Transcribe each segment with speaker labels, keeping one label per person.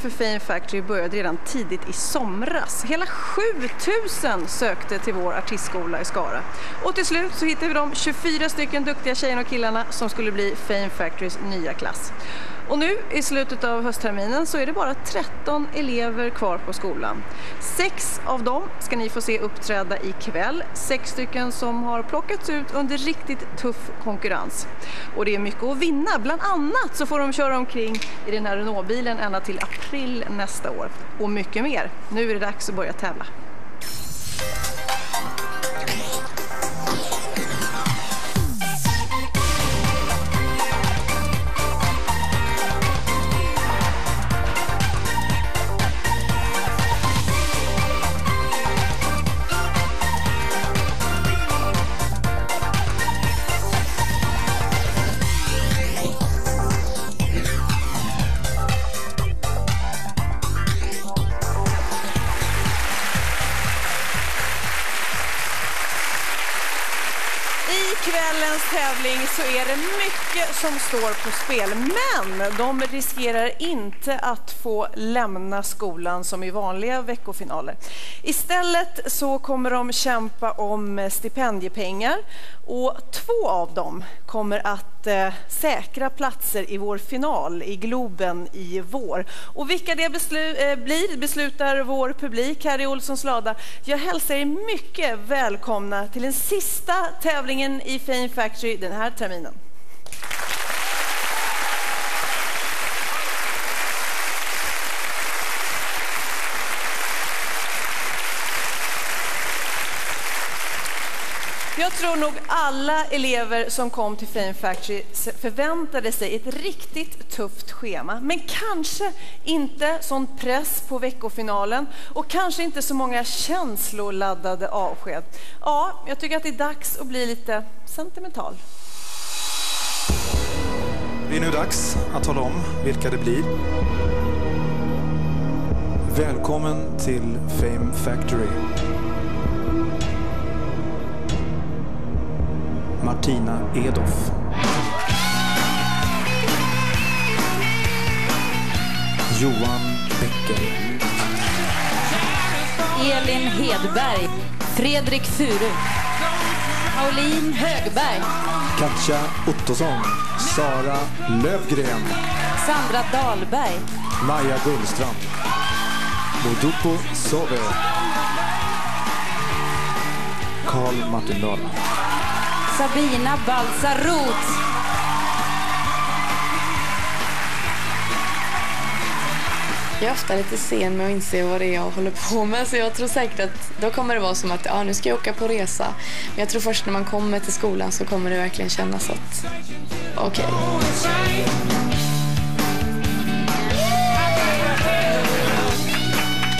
Speaker 1: för Fame Factory började redan tidigt i somras. Hela 7000 sökte till vår artistskola i Skara. Och till slut så hittade vi de 24 stycken duktiga tjejerna och killarna som skulle bli Fame Factorys nya klass. Och nu i slutet av höstterminen så är det bara 13 elever kvar på skolan. Sex av dem ska ni få se uppträda ikväll. Sex stycken som har plockats ut under riktigt tuff konkurrens. Och det är mycket att vinna. Bland annat så får de köra omkring i den här Renault-bilen ända till april nästa år. Och mycket mer. Nu är det dags att börja tävla. Mycket som står på spel, men de riskerar inte att få lämna skolan som i vanliga veckofinaler. Istället så kommer de kämpa om stipendiepengar och två av dem kommer att eh, säkra platser i vår final i Globen i vår. Och vilka det beslu- eh, blir beslutar vår publik här i Olssons lada. Jag hälsar er mycket välkomna till den sista tävlingen i Fame Factory den här terminen. Jag tror nog alla elever som kom till Fame Factory förväntade sig ett riktigt tufft schema. Men kanske inte sån press på veckofinalen och kanske inte så många känsloladdade avsked. Ja, jag tycker att det är dags att bli lite sentimental.
Speaker 2: Det är nu dags att tala om vilka det blir. Välkommen till Fame Factory. Martina Edoff. Johan Becker.
Speaker 3: Elin Hedberg. Fredrik Furu. Pauline Högberg.
Speaker 2: Katja Ottosson. Sara Lövgren.
Speaker 3: Sandra Dahlberg.
Speaker 2: Maja Gullstrand. Modupo Sove. Karl Martin Dahl.
Speaker 3: Sabina Balsaroth.
Speaker 4: Jag är ofta lite sen med att inse vad det är jag håller på med så jag tror säkert att då kommer det vara som att ja, nu ska jag åka på resa. Men jag tror först när man kommer till skolan så kommer det verkligen kännas att okej. Okay.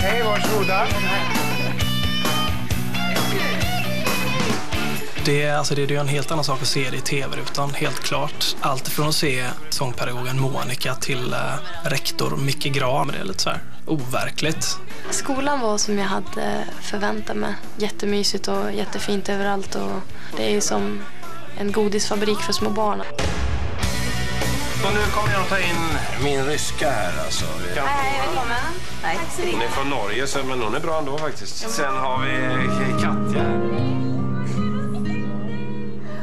Speaker 5: Hej, varsågoda.
Speaker 6: Det, är- alltså det är ju en helt annan sak att se det i tv-rutan, helt klart. Allt från att se sångpedagogen Monica till eh, rektor Micke Graham. Det är lite så här overkligt.
Speaker 4: Skolan var som jag hade förväntat mig. Jättemysigt och jättefint överallt och det är ju som en godisfabrik för små barn.
Speaker 5: Och nu kommer jag att ta in min ryska här alltså. Hej, välkommen. Hon är från Norge, så, men hon är bra ändå faktiskt. Sen har vi Katja.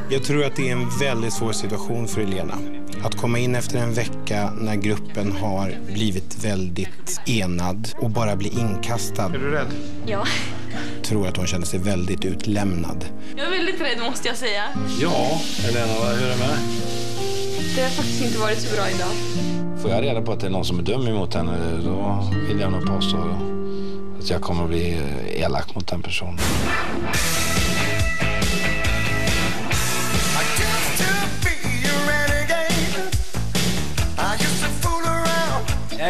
Speaker 7: Jag tror att det är en väldigt svår situation för Elena. Att komma in efter en vecka när gruppen har blivit väldigt enad och bara bli inkastad.
Speaker 5: Är du rädd?
Speaker 4: Ja,
Speaker 7: tror att hon känner sig väldigt utlämnad.
Speaker 4: jag är väldigt rädd måste jag säga.
Speaker 5: Ja, Helena, hur är det med dig?
Speaker 4: Det har faktiskt inte varit så bra idag.
Speaker 8: Får jag reda på att det är någon som är dum emot henne, då vill jag nog påstå att jag kommer att bli elak mot den personen.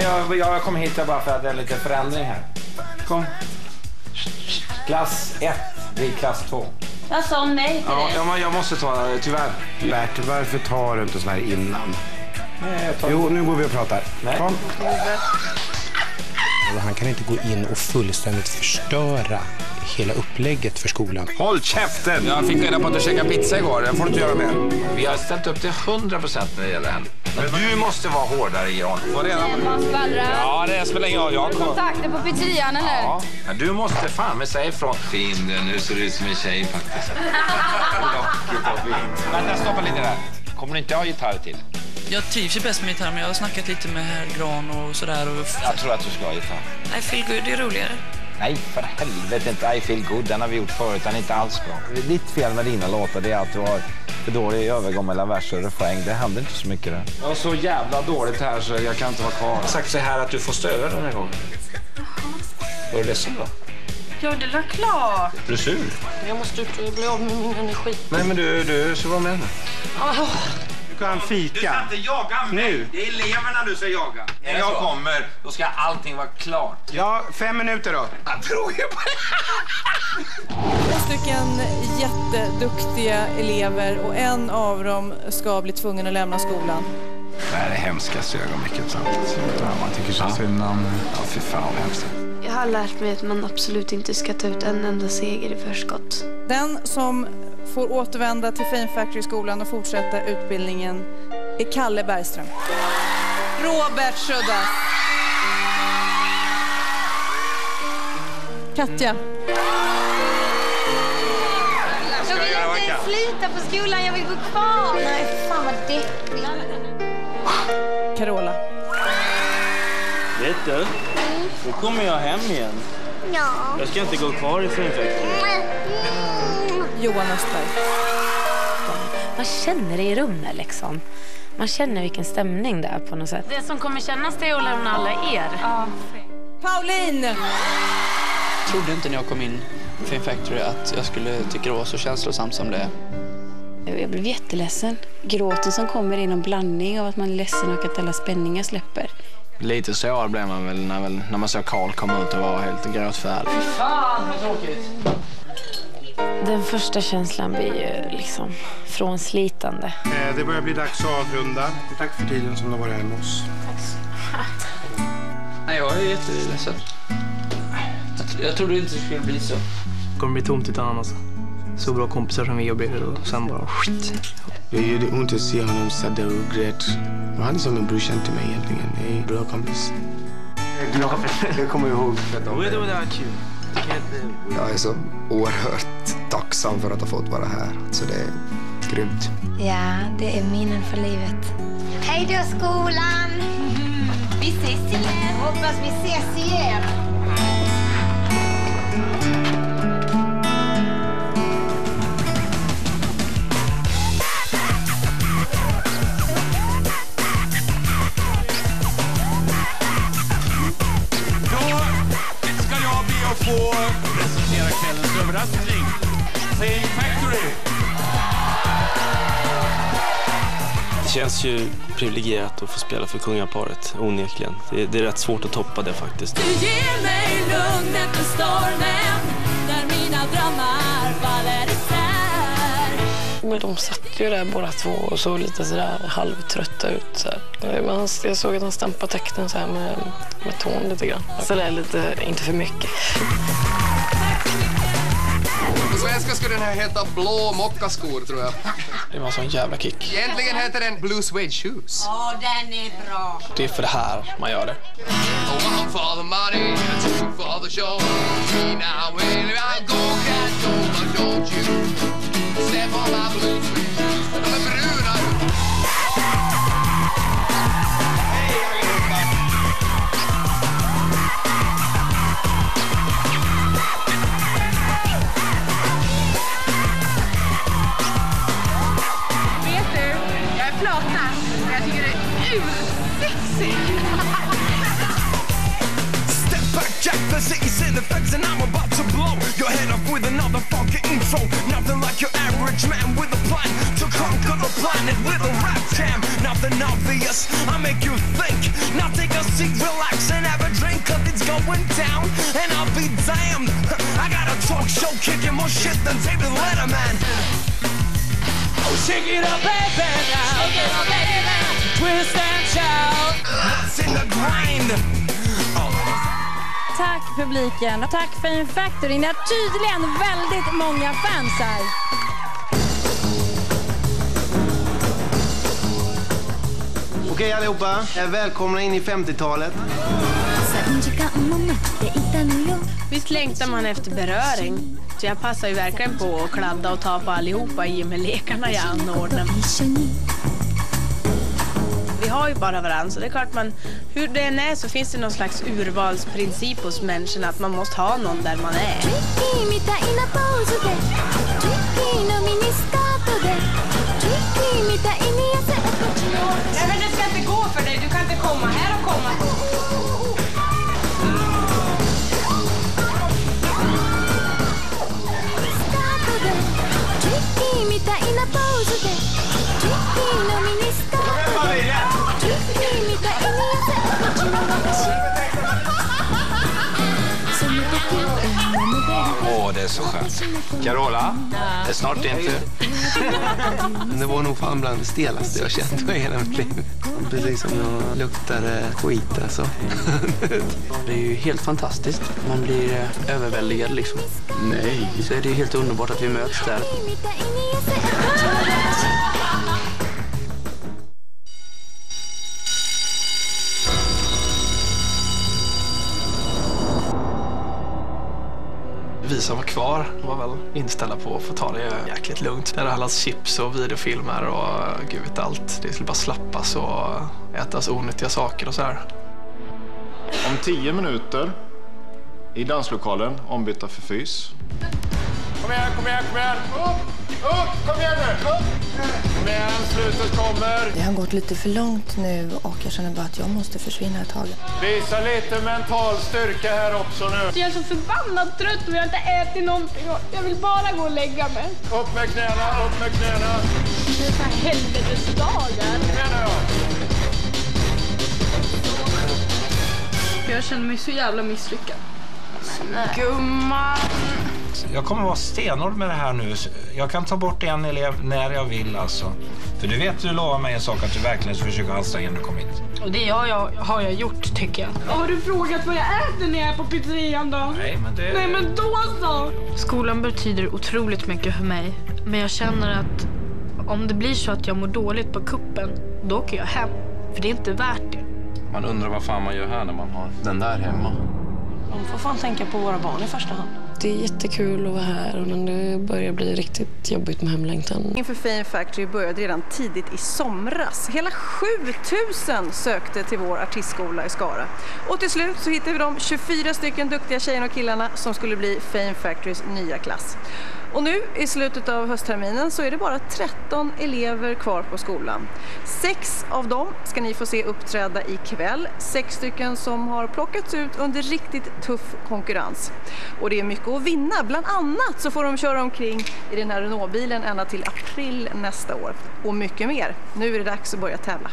Speaker 5: Jag, jag kom hit bara för att det är lite förändring här. Kom. Klass 1 blir klass 2.
Speaker 3: Jag sa nej till
Speaker 5: Ja, jag, jag måste ta det, tyvärr.
Speaker 7: Bert, varför tar du inte sån här innan?
Speaker 5: Nej, jag tar...
Speaker 7: Jo, nu går vi och pratar.
Speaker 5: Nej.
Speaker 7: Kom. Han kan inte gå in och fullständigt förstöra hela upplägget för skolan.
Speaker 5: Håll käften!
Speaker 8: Jag fick reda på att du käkade pizza igår. Det får du inte göra mer. Vi har ställt upp till 100 procent när det gäller henne. Du måste vara hårdare, Jan. Få reda på Ja, det spelar ingen roll. Jag kommer.
Speaker 3: Kontakter på pizzerian eller?
Speaker 8: Ja, men du måste fan med säga ifrån. Fin, nu ser du ut som en tjej faktiskt. Lockigt och fint. Vänta, stoppa lite där. Kommer du inte ha gitarr till?
Speaker 9: Jag trivs ju bäst med gitarr, men jag har snackat lite med herr Gran och sådär. Och...
Speaker 8: Jag tror att du ska ha gitarr.
Speaker 9: I feel good är roligare.
Speaker 8: Nej, för helvete inte I feel good. Den har vi gjort förut. Den är inte alls bra. Ditt fel med dina låtar det är att du har för dålig övergång mellan vers och refräng. Det händer inte så mycket där. Jag har så jävla dåligt här så jag kan inte vara kvar. Jag har sagt så här att du får stöva den här gången. Var du ledsen då?
Speaker 1: Ja, det är klart.
Speaker 8: Är du sur?
Speaker 1: Jag måste ut och bli av med min energi.
Speaker 8: Nej, men du, du så var med nu.
Speaker 7: Du kan fika.
Speaker 8: inte jaga mig.
Speaker 7: Nu.
Speaker 8: Det är eleverna du ska jaga. När jag kommer, då ska allting vara klart.
Speaker 7: Ja, fem minuter då.
Speaker 8: Jag tror ju på det.
Speaker 1: Två stycken jätteduktiga elever och en av dem ska bli tvungen att lämna skolan.
Speaker 8: Det här är det hemskaste ögonblicket.
Speaker 10: Ja, man tycker så synd om...
Speaker 8: Ja, fy fan vad hemskt.
Speaker 4: Jag har lärt mig att man absolut inte ska ta ut en enda seger i förskott.
Speaker 1: Den som får återvända till Fame Factory-skolan och fortsätta utbildningen är Kalle Bergström. Robert Schuddas. Katja.
Speaker 3: Jag vill inte sluta på skolan, jag vill gå kvar. Nej, fan vad deppigt.
Speaker 1: Carola.
Speaker 11: Vet du? Nu kommer jag hem igen.
Speaker 3: Ja.
Speaker 11: Jag ska inte gå kvar i Filmfactory.
Speaker 1: Johan Östberg.
Speaker 4: Man känner det i rummet liksom. Man känner vilken stämning det är på något sätt.
Speaker 3: Det som kommer kännas det är att lämna alla er.
Speaker 1: Pauline!
Speaker 9: Jag trodde inte när jag kom in Film Factory att jag skulle tycka det var så känslosamt som det är.
Speaker 4: Jag blev jätteledsen. Gråten som kommer är en blandning av att man är ledsen och att alla spänningar släpper.
Speaker 12: Lite sårad blev man väl när, väl när man såg Karl komma ut och vara helt gråtfärdig.
Speaker 9: Fan vad tråkigt!
Speaker 4: Den första känslan blir ju liksom frånslitande.
Speaker 7: Eh, Det börjar bli dags att avrunda. Tack för tiden som du har varit här med oss.
Speaker 9: Nej, jag är jätteledsen. Jag, jag trodde inte det skulle bli så.
Speaker 13: Det kommer bli tomt utan honom alltså. Så bra kompisar som vi och bredvid och sen bara skit.
Speaker 7: Det gjorde ont att se honom sadda och grät. Han är som en brorsa till mig egentligen. Det är en bra kompis. Jag kommer ihåg.
Speaker 13: Vet du vad det är kul?
Speaker 10: Jag är så oerhört tacksam för att ha fått vara här. Så det är grymt.
Speaker 3: Ja, det är minnen för livet. Hej då skolan! Vi ses igen. Hoppas vi ses igen.
Speaker 8: Få presentera kvällens överraskning. Fame Factory.
Speaker 11: Det känns ju privilegierat att få spela för kungaparet, onekligen. Det, det är rätt svårt att toppa det faktiskt.
Speaker 1: Du ger mig lugn efter stormen när mina drömmar.
Speaker 4: Men de satt ju där båda två och såg lite sådär halvtrötta ut. Så här. Men han- Jag såg att han stampade texten så här med, med tån lite grann. Så det är lite, inte för mycket.
Speaker 14: På svenska skulle den här heta blå mockaskor tror jag.
Speaker 13: Det var en sån jävla kick.
Speaker 14: Egentligen heter den blue suede shoes.
Speaker 3: Ja, den är bra.
Speaker 13: Det är för det här man gör det.
Speaker 14: One
Speaker 8: é bola branca. Man with a plan to conquer the planet with a rap jam. Nothing obvious, I make you think. Now take a seat, relax, and have a drink, cause it's going down. And I'll be damned. I got a talk show kicking more shit than David Letterman. Oh, shake it up, baby, now. Shake it up, baby, now. Twist and shout. What's in the grind?
Speaker 1: Tack publiken. Tack Fame Factory. Ni har tydligen väldigt många fans här.
Speaker 15: Okej allihopa, är välkomna in i 50-talet.
Speaker 16: Visst längtar man efter beröring? Så jag passar ju verkligen på att kladda och ta på allihopa i och med lekarna jag anordnar. Vi har ju bara varandra, så det är klart man, hur det än är så finns det någon slags urvalsprincip hos människorna att man måste ha någon där man är.
Speaker 17: Komma här och komma.
Speaker 8: Åh, är så skönt. Carola, det är snart din tur.
Speaker 15: Det var nog fan bland det stelaste jag känt i hela mitt liv. Precis som jag luktade skit alltså.
Speaker 18: Det är ju helt fantastiskt. Man blir eh, överväldigad liksom. Nej. Så är det ju helt underbart att vi möts där.
Speaker 6: Vi som var kvar var väl inställda på att få ta det jäkligt lugnt. Det hade handlats chips och videofilmer och gud vet allt. Det skulle bara slappas och ätas onyttiga saker och så här.
Speaker 19: Om tio minuter i danslokalen ombytta för fys. Kom igen, kom igen, kom igen! Upp, upp, kom igen nu! Upp! Kom igen, slutet kommer!
Speaker 12: Det har gått lite för långt nu och jag känner bara att jag måste försvinna ett tag.
Speaker 19: Visa lite mental styrka här också nu.
Speaker 16: Jag är så förbannat trött och jag har inte ätit någonting. Jag vill bara gå och lägga mig.
Speaker 19: Upp med knäna, upp med knäna.
Speaker 16: Det är så här helvetesdagar. Jag känner mig så jävla misslyckad.
Speaker 17: Gumman.
Speaker 20: Jag kommer vara stenhård med det här nu. Jag kan ta bort en elev när jag vill alltså. För du vet, du lovar mig en sak att du verkligen ska försöka anstränga dig när du kommer hit.
Speaker 16: Och det har jag, har jag gjort tycker jag. Har du frågat vad jag äter när jag är på pizzerian då?
Speaker 20: Nej, men det...
Speaker 16: Nej men då så! Skolan betyder otroligt mycket för mig. Men jag känner att om det blir så att jag mår dåligt på kuppen, då åker jag hem. För det är inte värt det.
Speaker 21: Man undrar vad fan man gör här när man har den där hemma.
Speaker 1: De får fan tänka på våra barn i första hand.
Speaker 12: Det är jättekul att vara här men det börjar bli riktigt jobbigt med hemlängtan.
Speaker 1: Inför Fame Factory började redan tidigt i somras. Hela 7000 sökte till vår artistskola i Skara. Och till slut så hittade vi de 24 stycken duktiga tjejerna och killarna som skulle bli Fame Factorys nya klass. Och nu i slutet av höstterminen så är det bara 13 elever kvar på skolan. Sex av dem ska ni få se uppträda ikväll. Sex stycken som har plockats ut under riktigt tuff konkurrens. Och det är mycket att vinna. Bland annat så får de köra omkring i den här Renault-bilen ända till april nästa år. Och mycket mer. Nu är det dags att börja tävla.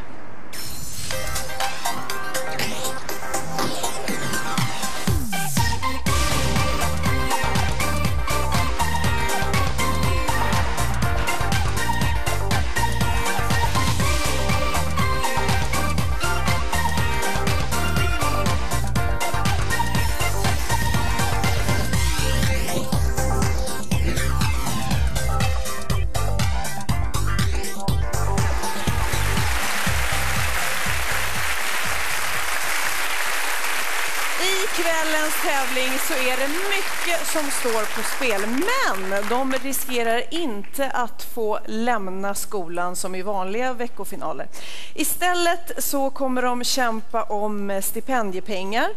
Speaker 1: Så är det mycket som står på spel, men de riskerar inte att få lämna skolan som i vanliga veckofinaler. Istället så kommer de kämpa om stipendiepengar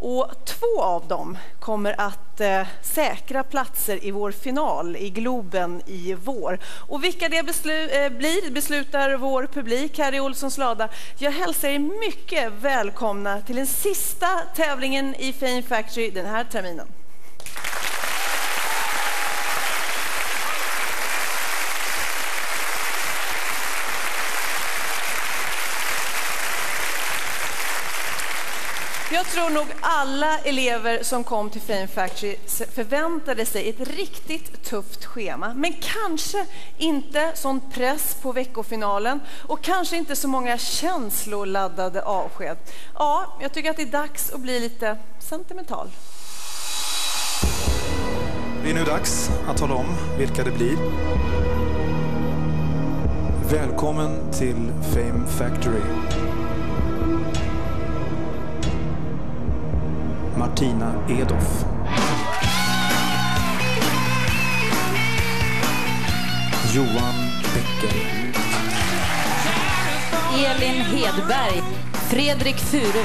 Speaker 1: och två av dem kommer att eh, säkra platser i vår final i Globen i vår. Och vilka det beslu- eh, blir beslutar vår publik här i Olssons lada. Jag hälsar er mycket välkomna till den sista tävlingen i Fame Factory den här terminen. Jag tror nog alla elever som kom till Fame Factory förväntade sig ett riktigt tufft schema. Men kanske inte sån press på veckofinalen och kanske inte så många känsloladdade avsked. Ja, jag tycker att det är dags att bli lite sentimental.
Speaker 2: Det är nu dags att tala om vilka det blir. Välkommen till Fame Factory. Martina Edoff. Johan Becker.
Speaker 3: Elin Hedberg. Fredrik Furu.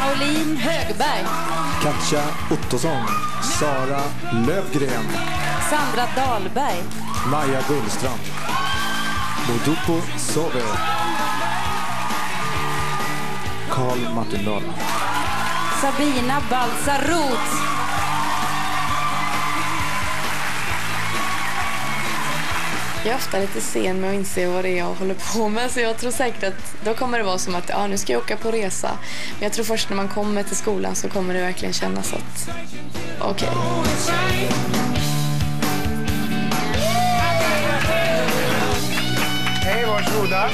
Speaker 3: Pauline Högberg.
Speaker 2: Katja Ottosson. Sara Lövgren.
Speaker 3: Sandra Dahlberg.
Speaker 2: Maja Gullstrand. Modupo Sove. Karl Martin Dahl.
Speaker 3: Sabina Baltzar
Speaker 22: Jag är ofta lite sen med att inse vad det är jag håller på med så jag tror säkert att då kommer det vara som att ja, nu ska jag åka på resa. Men jag tror först när man kommer till skolan så kommer det verkligen kännas att okej.
Speaker 19: Hej, varsågoda.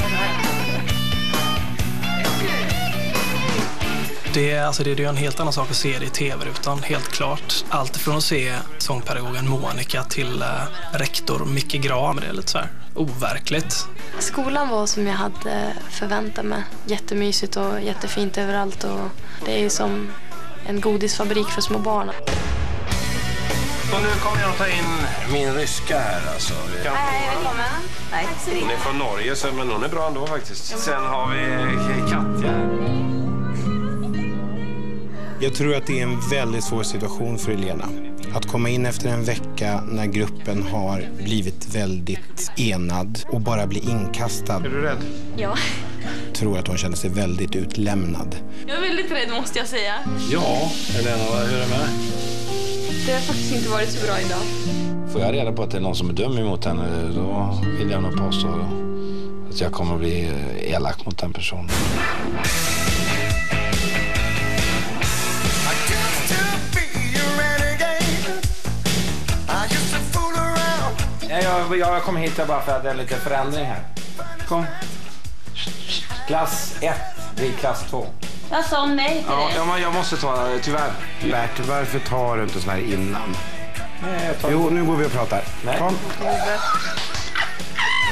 Speaker 6: Det är, alltså det är ju en helt annan sak att se det i tv-rutan, helt klart. Allt från att se sångpedagogen Monica till eh, rektor Micke Graham. Det är lite så här overkligt.
Speaker 22: Skolan var som jag hade förväntat mig. Jättemysigt och jättefint överallt och det är ju som en godisfabrik för små barn.
Speaker 8: Och nu kommer jag att ta in min ryska här alltså.
Speaker 3: Hej, välkommen. Nej,
Speaker 8: Hon är från Norge, så, men hon är bra ändå faktiskt. Sen har vi Katja.
Speaker 7: Jag tror att det är en väldigt svår situation för Elena. Att komma in efter en vecka när gruppen har blivit väldigt enad och bara bli inkastad.
Speaker 19: Är du rädd?
Speaker 3: Ja.
Speaker 7: tror att hon känner sig väldigt utlämnad.
Speaker 3: Jag är väldigt rädd måste jag säga.
Speaker 8: Ja, Helena, hur är det med
Speaker 22: Det har faktiskt inte varit så bra idag.
Speaker 8: Får jag reda på att det är någon som är dum emot henne, då vill jag nog påstå att jag kommer att bli elak mot den personen.
Speaker 20: Jag, jag kom hit bara för att det är lite förändring här. Kom. Klass 1 blir klass 2.
Speaker 3: Jag sa nej till
Speaker 20: Ja,
Speaker 3: det.
Speaker 20: ja, men jag måste ta det, tyvärr.
Speaker 7: Bert, varför tar du inte sån här innan?
Speaker 20: Nej, jag tar
Speaker 7: Jo, nu går vi och pratar.
Speaker 20: Nej.
Speaker 7: Kom.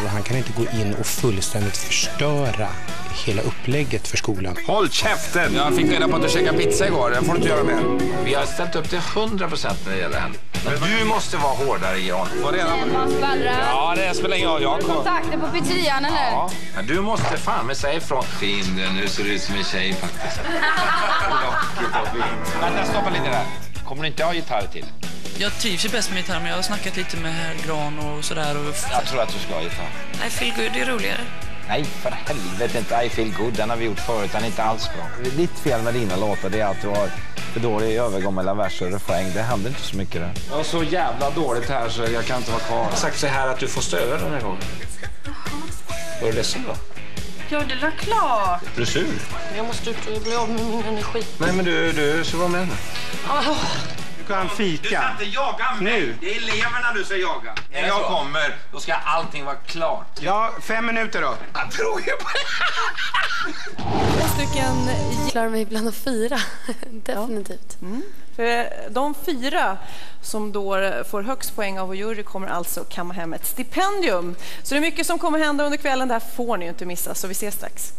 Speaker 7: Han kan inte gå in och fullständigt förstöra hela upplägget för skolan.
Speaker 8: Håll käften! Jag fick reda på att du käkade pizza igår. Det får du inte göra mer. Vi har ställt upp till 100 procent när det gäller henne. Men du måste vara hårdare, Jan. Få reda på. Ja, det spelar ingen roll. Jag kommer...
Speaker 3: Kontakter på pizzerian eller?
Speaker 8: Ja, men du måste fan med säga ifrån. Fin, nu ser du ut som en tjej faktiskt. Lockigt och fint. Vänta, stoppa lite där. Kommer du inte ha gitarr till?
Speaker 9: Jag trivs ju bäst med gitarr, men jag har snackat lite med herr Gran och sådär. Och...
Speaker 8: Jag tror att du ska ha gitarr.
Speaker 9: Nej, Feel Good är roligare.
Speaker 8: Nej, för helvete inte. I feel good. Den har vi gjort förut. Den är inte alls bra. Ditt fel med dina låtar det är att du har för dålig övergång mellan vers och refräng. Det händer inte så mycket där. Jag har så jävla dåligt här så jag kan inte vara kvar. Jag har sagt så här att du får störa den här gången. Var du ledsen då?
Speaker 3: Ja, det var klart.
Speaker 8: Är du sur?
Speaker 3: Jag måste ut och bli av med min energi.
Speaker 8: Nej, men du, du ska vara med nu.
Speaker 7: Du kan fika.
Speaker 8: Du ska inte jaga mig.
Speaker 7: Nu.
Speaker 8: Det är eleverna du ska jaga. När jag kommer, då ska allting vara klart.
Speaker 7: Ja, fem minuter då.
Speaker 8: Jag tror ju på
Speaker 1: Två stycken
Speaker 22: Klarar mig bland de fyra. Definitivt.
Speaker 1: För de fyra som då får högst poäng av vår jury kommer alltså kamma hem ett stipendium. Så det är mycket som kommer hända under kvällen. Det här får ni ju inte missa, så vi ses strax.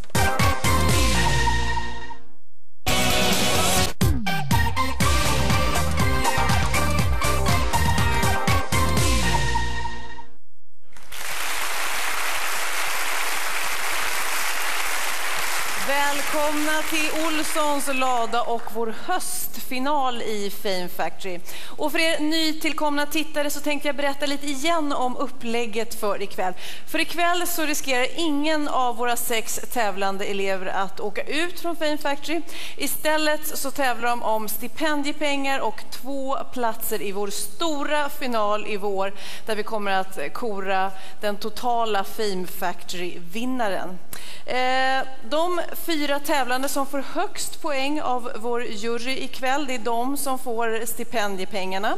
Speaker 1: Till Olssons lada och vår höstfinal i Fame Factory. Och för er nytillkomna tittare så tänkte jag berätta lite igen om upplägget för ikväll. För ikväll så riskerar ingen av våra sex tävlande elever att åka ut från Fame Factory. Istället så tävlar de om stipendiepengar och två platser i vår stora final i vår där vi kommer att kora den totala Fame Factory-vinnaren. Eh, de fyra tävlande som får högst poäng av vår jury ikväll, det är de som får stipendiepengarna.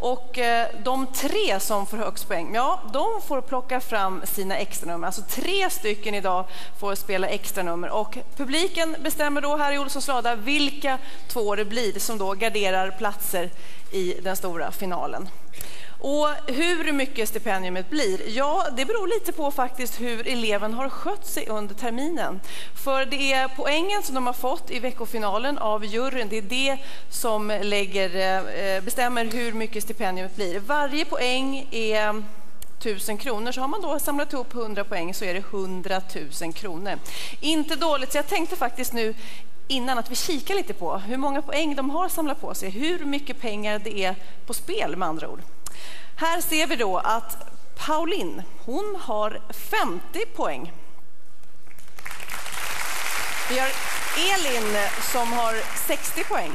Speaker 1: Och eh, de tre som får högst poäng, ja, de får plocka fram sina extranummer. Alltså tre stycken idag får spela extranummer. Och publiken bestämmer då här i Olssons lada vilka två det blir som då garderar platser i den stora finalen. Och hur mycket stipendiumet blir? Ja, det beror lite på faktiskt hur eleven har skött sig under terminen. För det är poängen som de har fått i veckofinalen av juryn, det är det som lägger, eh, bestämmer hur mycket stipendiumet blir. Varje poäng är 1000 kronor. Så har man då samlat ihop 100 poäng så är det 100 000 kronor. Inte dåligt, så jag tänkte faktiskt nu innan att vi kikar lite på hur många poäng de har samlat på sig, hur mycket pengar det är på spel med andra ord. Här ser vi då att Pauline, hon har 50 poäng. Vi har Elin som har 60 poäng.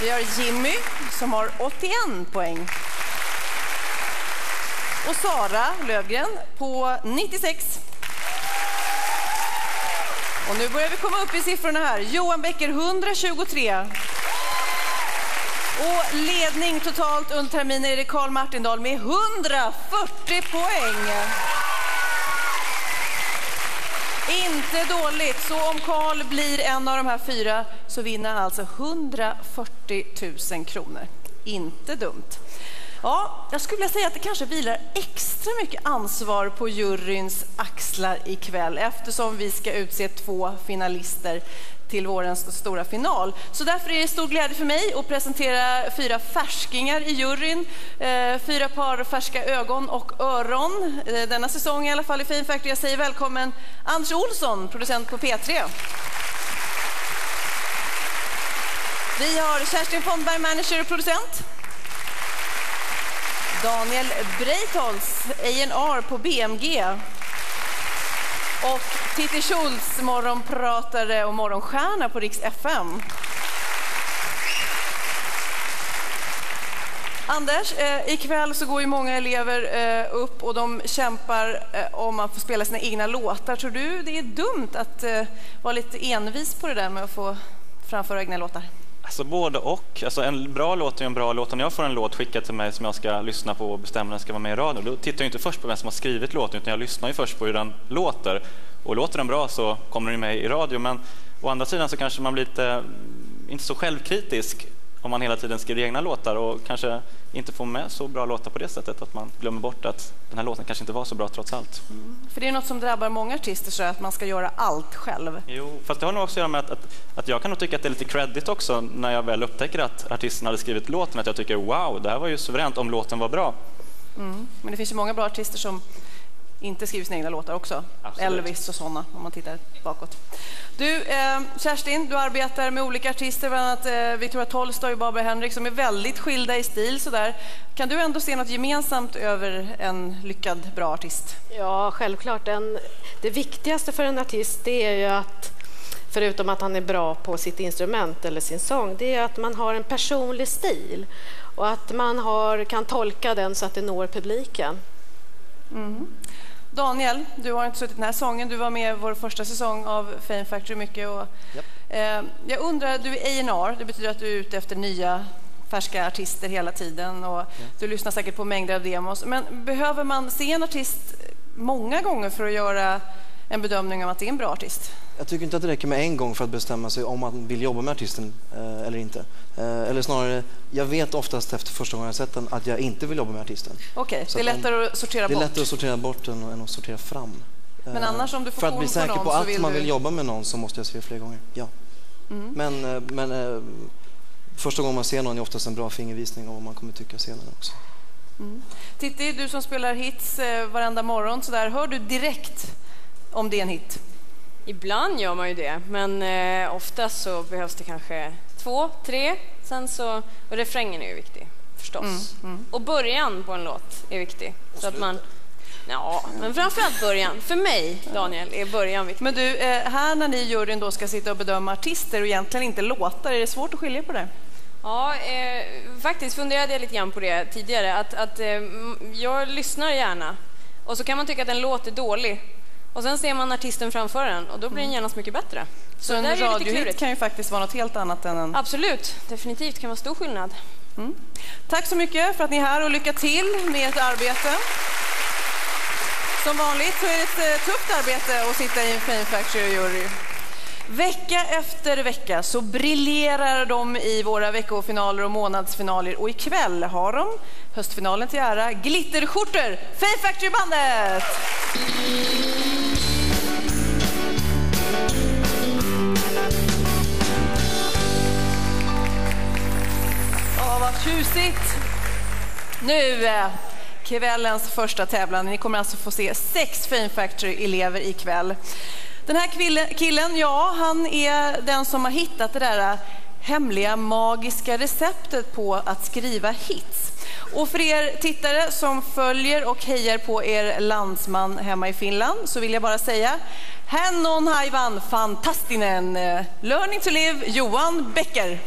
Speaker 1: Vi har Jimmy som har 81 poäng. Och Sara Lövgren på 96. Och nu börjar vi komma upp i siffrorna här. Johan Becker 123. Och ledning totalt under terminen är det Karl Martindal med 140 poäng. Inte dåligt. Så om Karl blir en av de här fyra så vinner han alltså 140 000 kronor. Inte dumt. Ja, jag skulle vilja säga att det kanske vilar extra mycket ansvar på juryns axlar ikväll eftersom vi ska utse två finalister till vårens stora final. Så därför är det stor glädje för mig att presentera fyra färskingar i juryn. Eh, fyra par färska ögon och öron. Eh, denna säsong i alla fall i Fame Factory. Jag säger välkommen Anders Olsson, producent på P3. Vi har Kerstin Fondberg, manager och producent. Daniel Breitholtz, A&R på BMG. Och Titti Schultz, morgonpratare och morgonstjärna på Riks FM. Anders, eh, ikväll så går ju många elever eh, upp och de kämpar eh, om att få spela sina egna låtar. Tror du det är dumt att eh, vara lite envis på det där med att få framföra egna låtar?
Speaker 23: Alltså både och. Alltså en bra låt är en bra låt. Om jag får en låt skickad till mig som jag ska lyssna på och bestämma den ska vara med i radio, då tittar jag inte först på vem som har skrivit låten utan jag lyssnar ju först på hur den låter. Och låter den bra så kommer den med i radio. Men å andra sidan så kanske man blir lite, inte så självkritisk om man hela tiden skriver egna låtar och kanske inte får med så bra låtar på det sättet att man glömmer bort att den här låten kanske inte var så bra trots allt.
Speaker 1: För det är något som drabbar många artister, så att man ska göra allt själv.
Speaker 23: Jo, fast det har nog också att göra med att, att, att jag kan nog tycka att det är lite credit också när jag väl upptäcker att artisten hade skrivit låten, att jag tycker wow, det här var ju suveränt om låten var bra.
Speaker 1: Mm. Men det finns ju många bra artister som inte skriver sina egna låtar också.
Speaker 23: Absolut.
Speaker 1: Elvis och sådana, om man tittar bakåt. Du, eh, Kerstin, du arbetar med olika artister, bland annat eh, Victoria Tolstoy och Barbara Henrik, som är väldigt skilda i stil. Sådär. Kan du ändå se något gemensamt över en lyckad, bra artist?
Speaker 24: Ja, självklart. En, det viktigaste för en artist det är ju att, förutom att han är bra på sitt instrument eller sin sång, det är att man har en personlig stil och att man har, kan tolka den så att det når publiken.
Speaker 1: Mm. Daniel, du har inte suttit den här sången. Du var med i vår första säsong av Fame Factory mycket. Och, eh, jag undrar, du är A&R, det betyder att du är ute efter nya färska artister hela tiden och du lyssnar säkert på mängder av demos. Men behöver man se en artist många gånger för att göra en bedömning av att det är en bra artist?
Speaker 25: Jag tycker inte att det räcker med en gång för att bestämma sig om man vill jobba med artisten eh, eller inte. Eh, eller snarare, jag vet oftast efter första gången jag sett den att jag inte vill jobba med artisten.
Speaker 1: Okej,
Speaker 25: Så
Speaker 1: det är lättare att sortera
Speaker 25: Det är
Speaker 1: bort.
Speaker 25: lättare att sortera bort än, än att sortera fram.
Speaker 1: Men
Speaker 25: Eh,
Speaker 1: annars om du får
Speaker 25: För att bli
Speaker 1: på
Speaker 25: säker
Speaker 1: någon
Speaker 25: på att
Speaker 1: vill
Speaker 25: man
Speaker 1: du-
Speaker 25: vill jobba med någon så måste jag se fler gånger, ja.
Speaker 1: Mm.
Speaker 25: Men, eh, men eh, första gången man ser någon är oftast en bra fingervisning om vad man kommer tycka senare också.
Speaker 1: Mm. Titti, du som spelar hits eh, varenda morgon, så där, hör du direkt om det är en hit?
Speaker 26: Ibland gör man ju det, men eh, oftast så behövs det kanske två, tre. Sen så, och refrängen är ju viktig förstås.
Speaker 1: Mm,
Speaker 26: Och början på en låt är viktig. Så att man, ja, men framförallt början. För mig, Daniel, är början viktig.
Speaker 1: Men du, eh, här när ni i juryn då ska sitta och bedöma artister och egentligen inte låtar, är det svårt att skilja på det?
Speaker 26: Ja, eh, faktiskt funderade jag lite grann på det tidigare. Att, att eh, jag lyssnar gärna och så kan man tycka att en låt är dålig. Och sen ser man artisten framför en och då blir den genast mycket bättre.
Speaker 1: Så,
Speaker 26: där
Speaker 1: en radiohit kan ju faktiskt vara något helt annat än en...
Speaker 26: Absolut, definitivt kan vara stor skillnad.
Speaker 1: Mm. Tack så mycket för att ni är här och lycka till med ert arbete. Som vanligt så är det ett eh, tufft arbete att sitta i en Fame Factory-jury. Vecka efter vecka så briljerar de i våra veckofinaler och månadsfinaler och ikväll har de höstfinalen till ära glitterskjortor, Fame Factory-bandet! Vad tjusigt! Nu eh, kvällens första tävlande. Ni kommer alltså få se sex Fame Factory-elever ikväll. Den här killen, ja, han är den som har hittat det där eh, hemliga magiska receptet på att skriva hits. Och för er tittare som följer och hejar på er landsman hemma i Finland så vill jag bara säga Hennon Haivan fantastinen! Eh, learning to live, Johan Becker.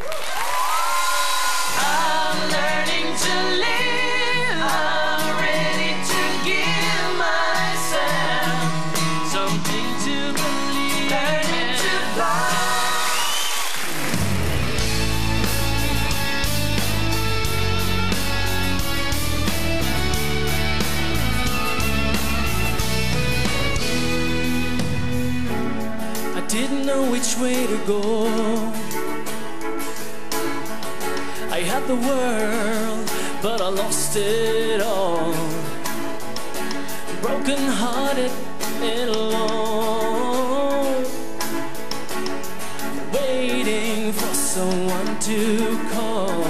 Speaker 27: Didn't know which way to go. Had the world, but I lost it all. Broken hearted and alone. Waiting for someone to call.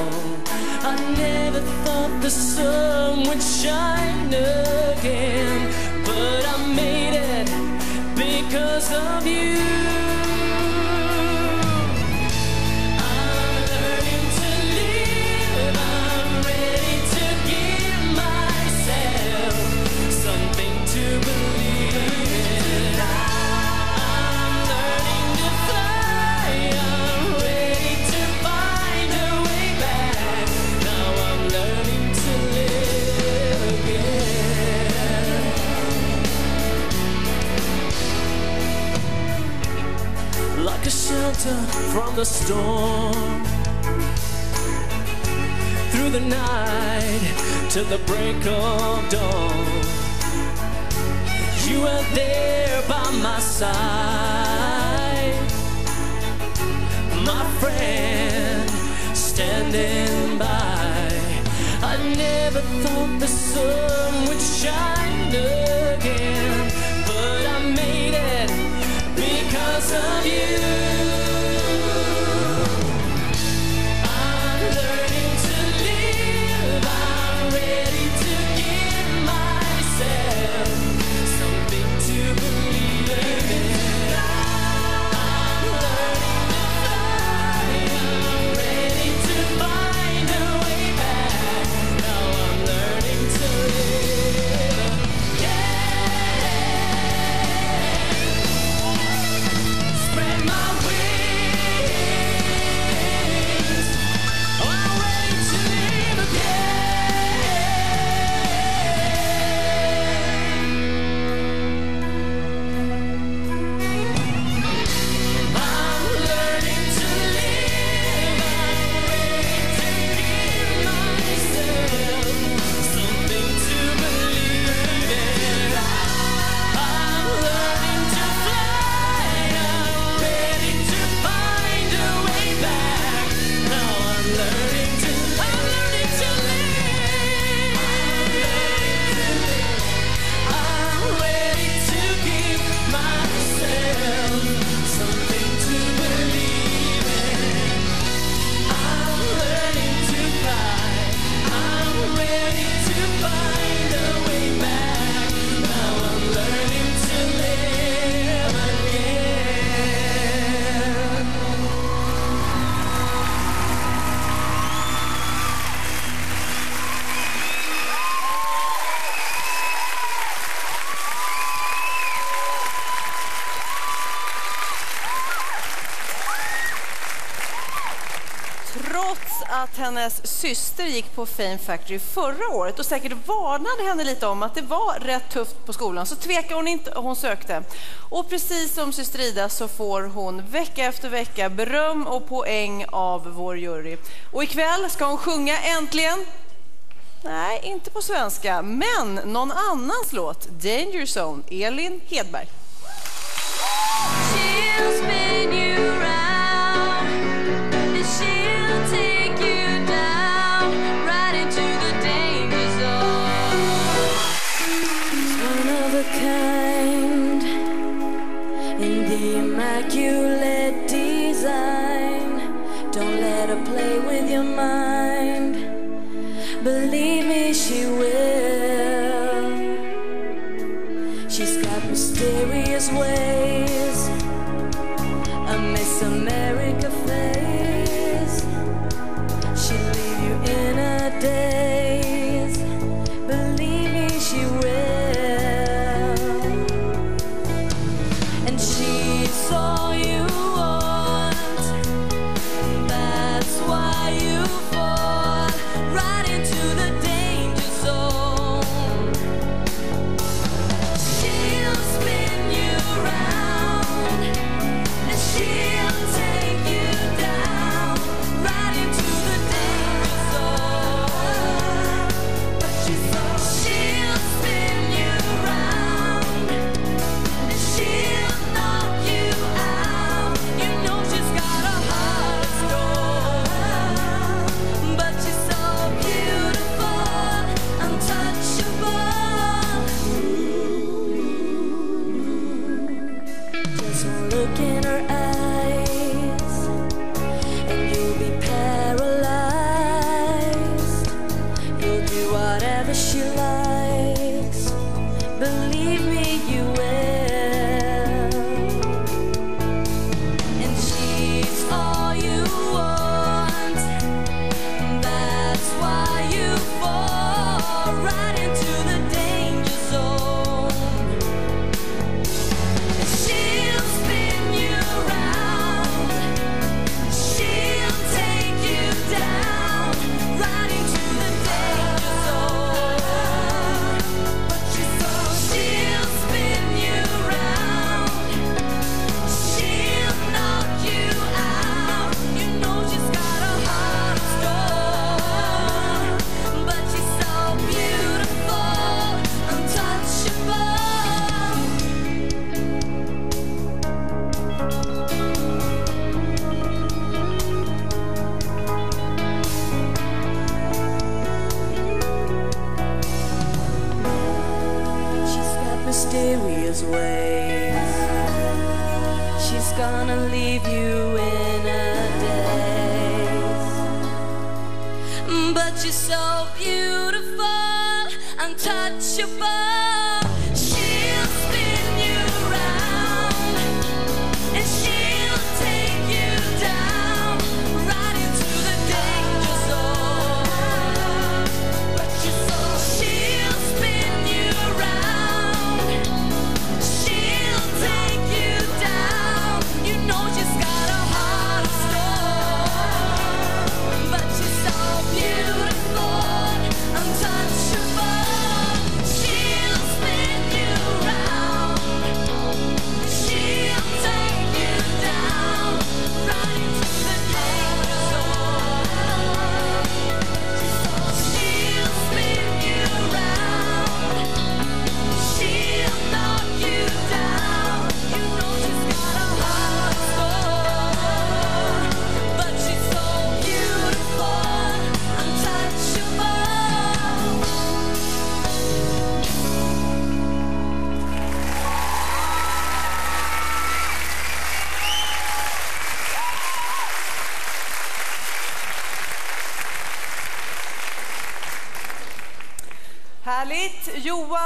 Speaker 27: I never thought the sun would shine again, but I made it because of you. Shelter from the storm. Through the night till the break of dawn, you are there by my side, my friend, standing by. I never thought the sun would shine
Speaker 1: syster gick på Fame Factory förra året och säkert varnade henne lite om att det var rätt tufft på skolan så tvekade hon inte och hon sökte. Och precis som syster Ida så får hon vecka efter vecka beröm och poäng av vår jury. Och ikväll ska hon sjunga äntligen Nej, inte på svenska, men någon annans låt, Danger Zone, Elin Hedberg.
Speaker 28: Your mind. Believe me, she will. She's got mysterious ways,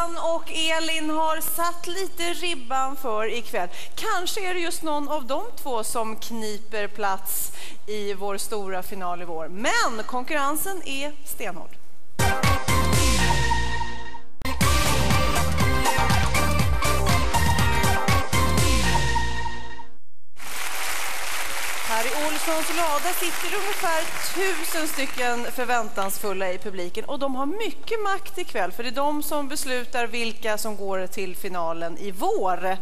Speaker 1: Johan och Elin har satt lite ribban för ikväll. Kanske är det just någon av de två som kniper plats i vår stora final i vår. Men konkurrensen är stenhård. Här lada sitter ungefär tusen stycken förväntansfulla i publiken och de har mycket makt ikväll för det är de som beslutar vilka som går till finalen i vår.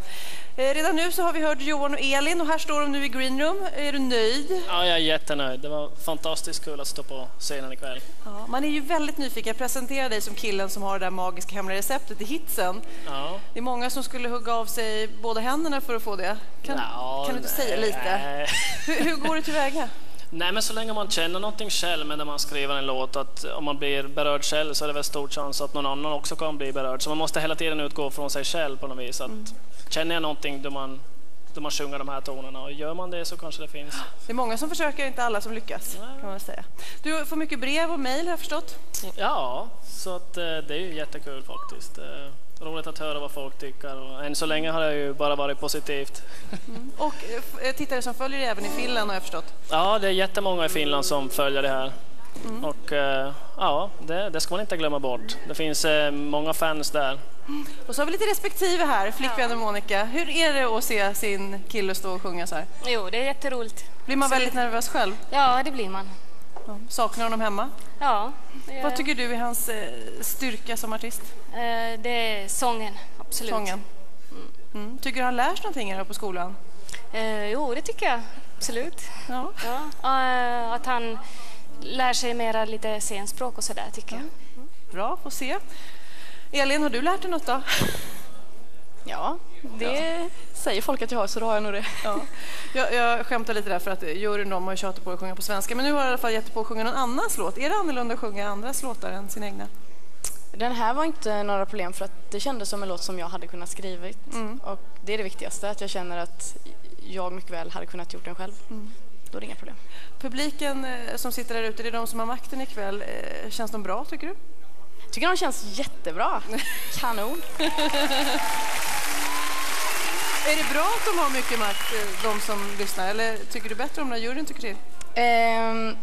Speaker 1: Eh, Redan nu så har vi hört Johan och Elin och här står de nu i green room. Är du nöjd?
Speaker 29: Ja, jag är jättenöjd. Det var fantastiskt kul att stå på scenen ikväll.
Speaker 1: Ja, man är ju väldigt nyfiken. Presentera dig som killen som har det där magiska hemliga receptet i hitsen.
Speaker 29: Ja.
Speaker 1: Det är många som skulle hugga av sig båda händerna för att få det. Kan,
Speaker 29: Ja,
Speaker 1: kan du inte säga lite? Hur, hur går du tillväga?
Speaker 29: Nej, men så länge man känner någonting själv när man skriver en låt, att om man blir berörd själv så är det väl stor chans att någon annan också kan bli berörd. Så man måste hela tiden utgå från sig själv på något vis. Att Känner jag någonting då man då man sjunger de här tonerna. Och gör man det så kanske det finns.
Speaker 1: Det är många som försöker, inte alla som lyckas. kan man säga. Du får mycket brev och mejl har jag förstått.
Speaker 29: Ja, så att, eh, det är ju jättekul faktiskt. Roligt att höra vad folk tycker och än så länge har det ju bara varit positivt.
Speaker 1: Och eh, eh, tittare som följer dig även i Finland har jag förstått.
Speaker 29: Ja, det är jättemånga i Finland som följer det här. Och eh, ja, det, det ska man inte glömma bort. Det finns många fans där.
Speaker 1: Och så har vi lite respektive här, flickvännen Monica. Hur är det att se sin kille stå och sjunga så här?
Speaker 30: Jo, det är jätteroligt.
Speaker 1: Blir man
Speaker 30: Så
Speaker 1: väldigt nervös själv?
Speaker 30: Ja, det blir man.
Speaker 1: Saknar honom hemma?
Speaker 30: Ja.
Speaker 1: Vad tycker du är hans eh, styrka som artist?
Speaker 30: Eh, Det är sången, absolut.
Speaker 1: Sången. Mm. Tycker du han lär sig någonting här på skolan?
Speaker 30: Eh, jo, det tycker jag. Absolut.
Speaker 1: Ja.
Speaker 30: Eh, att han lär sig mera lite scenspråk och sådär, tycker jag.
Speaker 1: Bra, får se. Elin, har du lärt dig något då?
Speaker 31: Ja, det säger folk att jag har så då har jag nog det.
Speaker 1: Ja. Jag, jag skämtar lite där för att juryn de har tjatat på att sjunga på svenska men nu har jag i alla fall gett på att sjunga någon annans låt. Är det annorlunda att sjunga andras låtar än sina egna?
Speaker 31: Den här var inte några problem för att det kändes som en låt som jag hade kunnat skrivit. Och det är det viktigaste, att jag känner att jag mycket väl hade kunnat gjort den själv. Då är det inga problem.
Speaker 1: Publiken eh, som sitter där ute, det är de som har makten ikväll. Eh, Känns de bra tycker du?
Speaker 31: Tycker de känns jättebra. Kanon.
Speaker 1: Är det bra att de har mycket makt, eh, de som lyssnar? Eller tycker du bättre om när juryn tycker till?
Speaker 31: Ehm,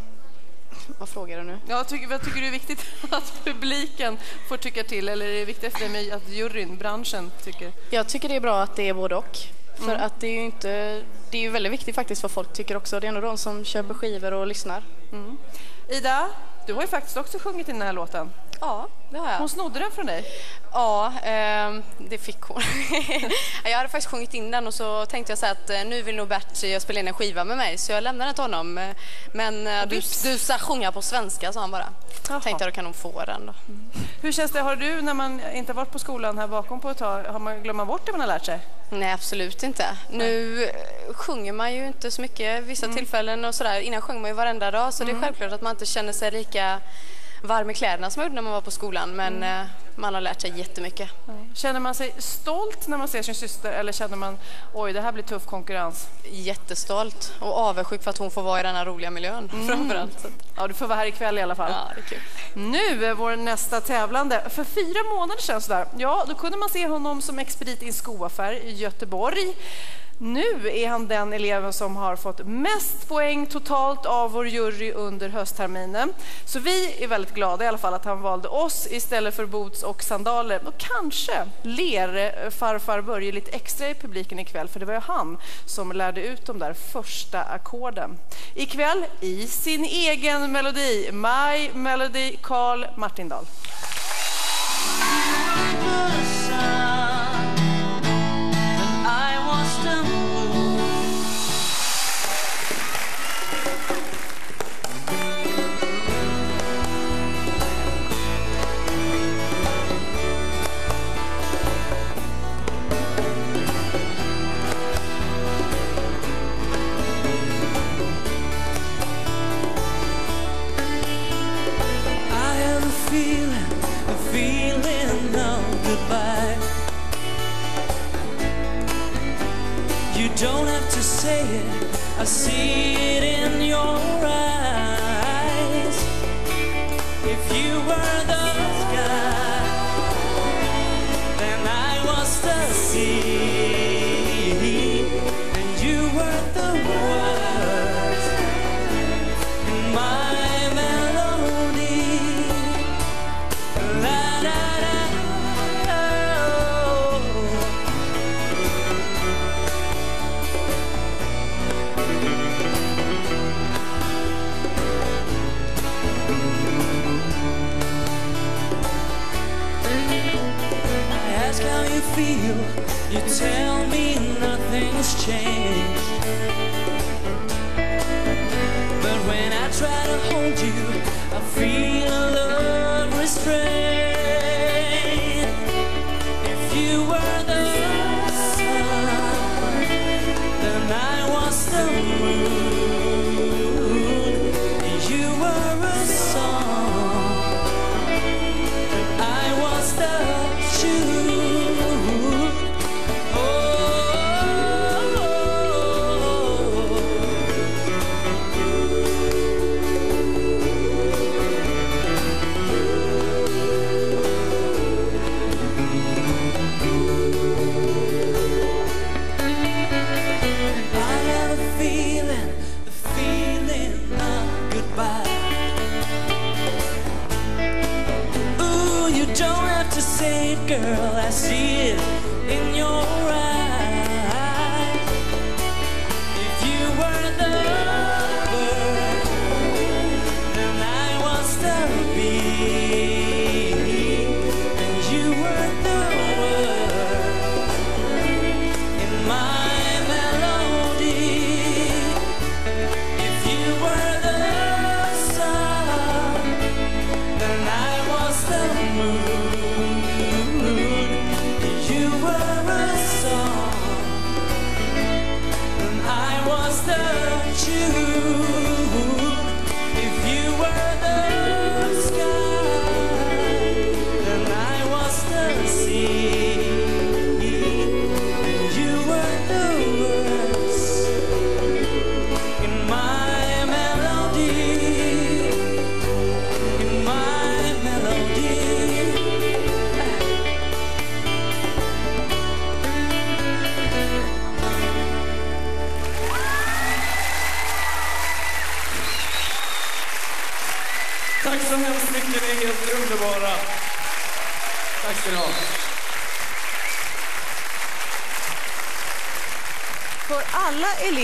Speaker 31: vad frågar du nu?
Speaker 1: Ja, tycker, vad tycker du är viktigt att publiken får tycka till? Eller är det viktigt för med att juryn, branschen, tycker?
Speaker 31: Jag tycker det är bra att det är både och. För
Speaker 1: Mm.
Speaker 31: att det är ju inte, det är ju väldigt viktigt faktiskt vad folk tycker också. Det är ändå de som köper skivor och lyssnar.
Speaker 1: Mm. Ida, du har ju faktiskt också sjungit i den här låten.
Speaker 31: Ja, det har jag.
Speaker 1: Hon snodde den från dig.
Speaker 31: Ja, ehm, det fick hon. jag hade faktiskt sjungit in den och så tänkte jag så att eh, nu vill nog Bert eh, spela in en skiva med mig så jag lämnade den till honom. Eh, Men eh, du, du ska sjunga på svenska sa han bara. Tänkte jag då kan hon få den då.
Speaker 1: Hur känns det? Har du, när man inte varit på skolan här bakom på ett tag, har man glömt bort det man har lärt sig?
Speaker 31: Nej, absolut inte. Nu eh, sjunger man ju inte så mycket vissa tillfällen och sådär. Innan sjöng man ju varenda dag så det är självklart att man inte känner sig lika varm i kläderna som man gjorde när man var på skolan. Men eh, man har lärt sig jättemycket.
Speaker 1: Känner man sig stolt när man ser sin syster eller känner man oj, det här blir tuff konkurrens?
Speaker 31: Jättestolt och avundsjuk för att hon får vara i den här roliga miljön framförallt.
Speaker 1: Ja, du får vara här ikväll i alla fall.
Speaker 31: Ja, det är kul.
Speaker 1: Nu är vår nästa tävlande. För fyra månader sedan sådär, ja, då kunde man se honom som expedit i en skoaffär i Göteborg. Nu är han den eleven som har fått mest poäng totalt av vår jury under höstterminen. Så vi är väldigt glada i alla fall att han valde oss istället för boots och sandaler. Och kanske ler farfar Börje lite extra i publiken ikväll för det var ju han som lärde ut de där första ackorden. Ikväll i sin egen melodi, My Melody, Carl Martindal.
Speaker 27: I change.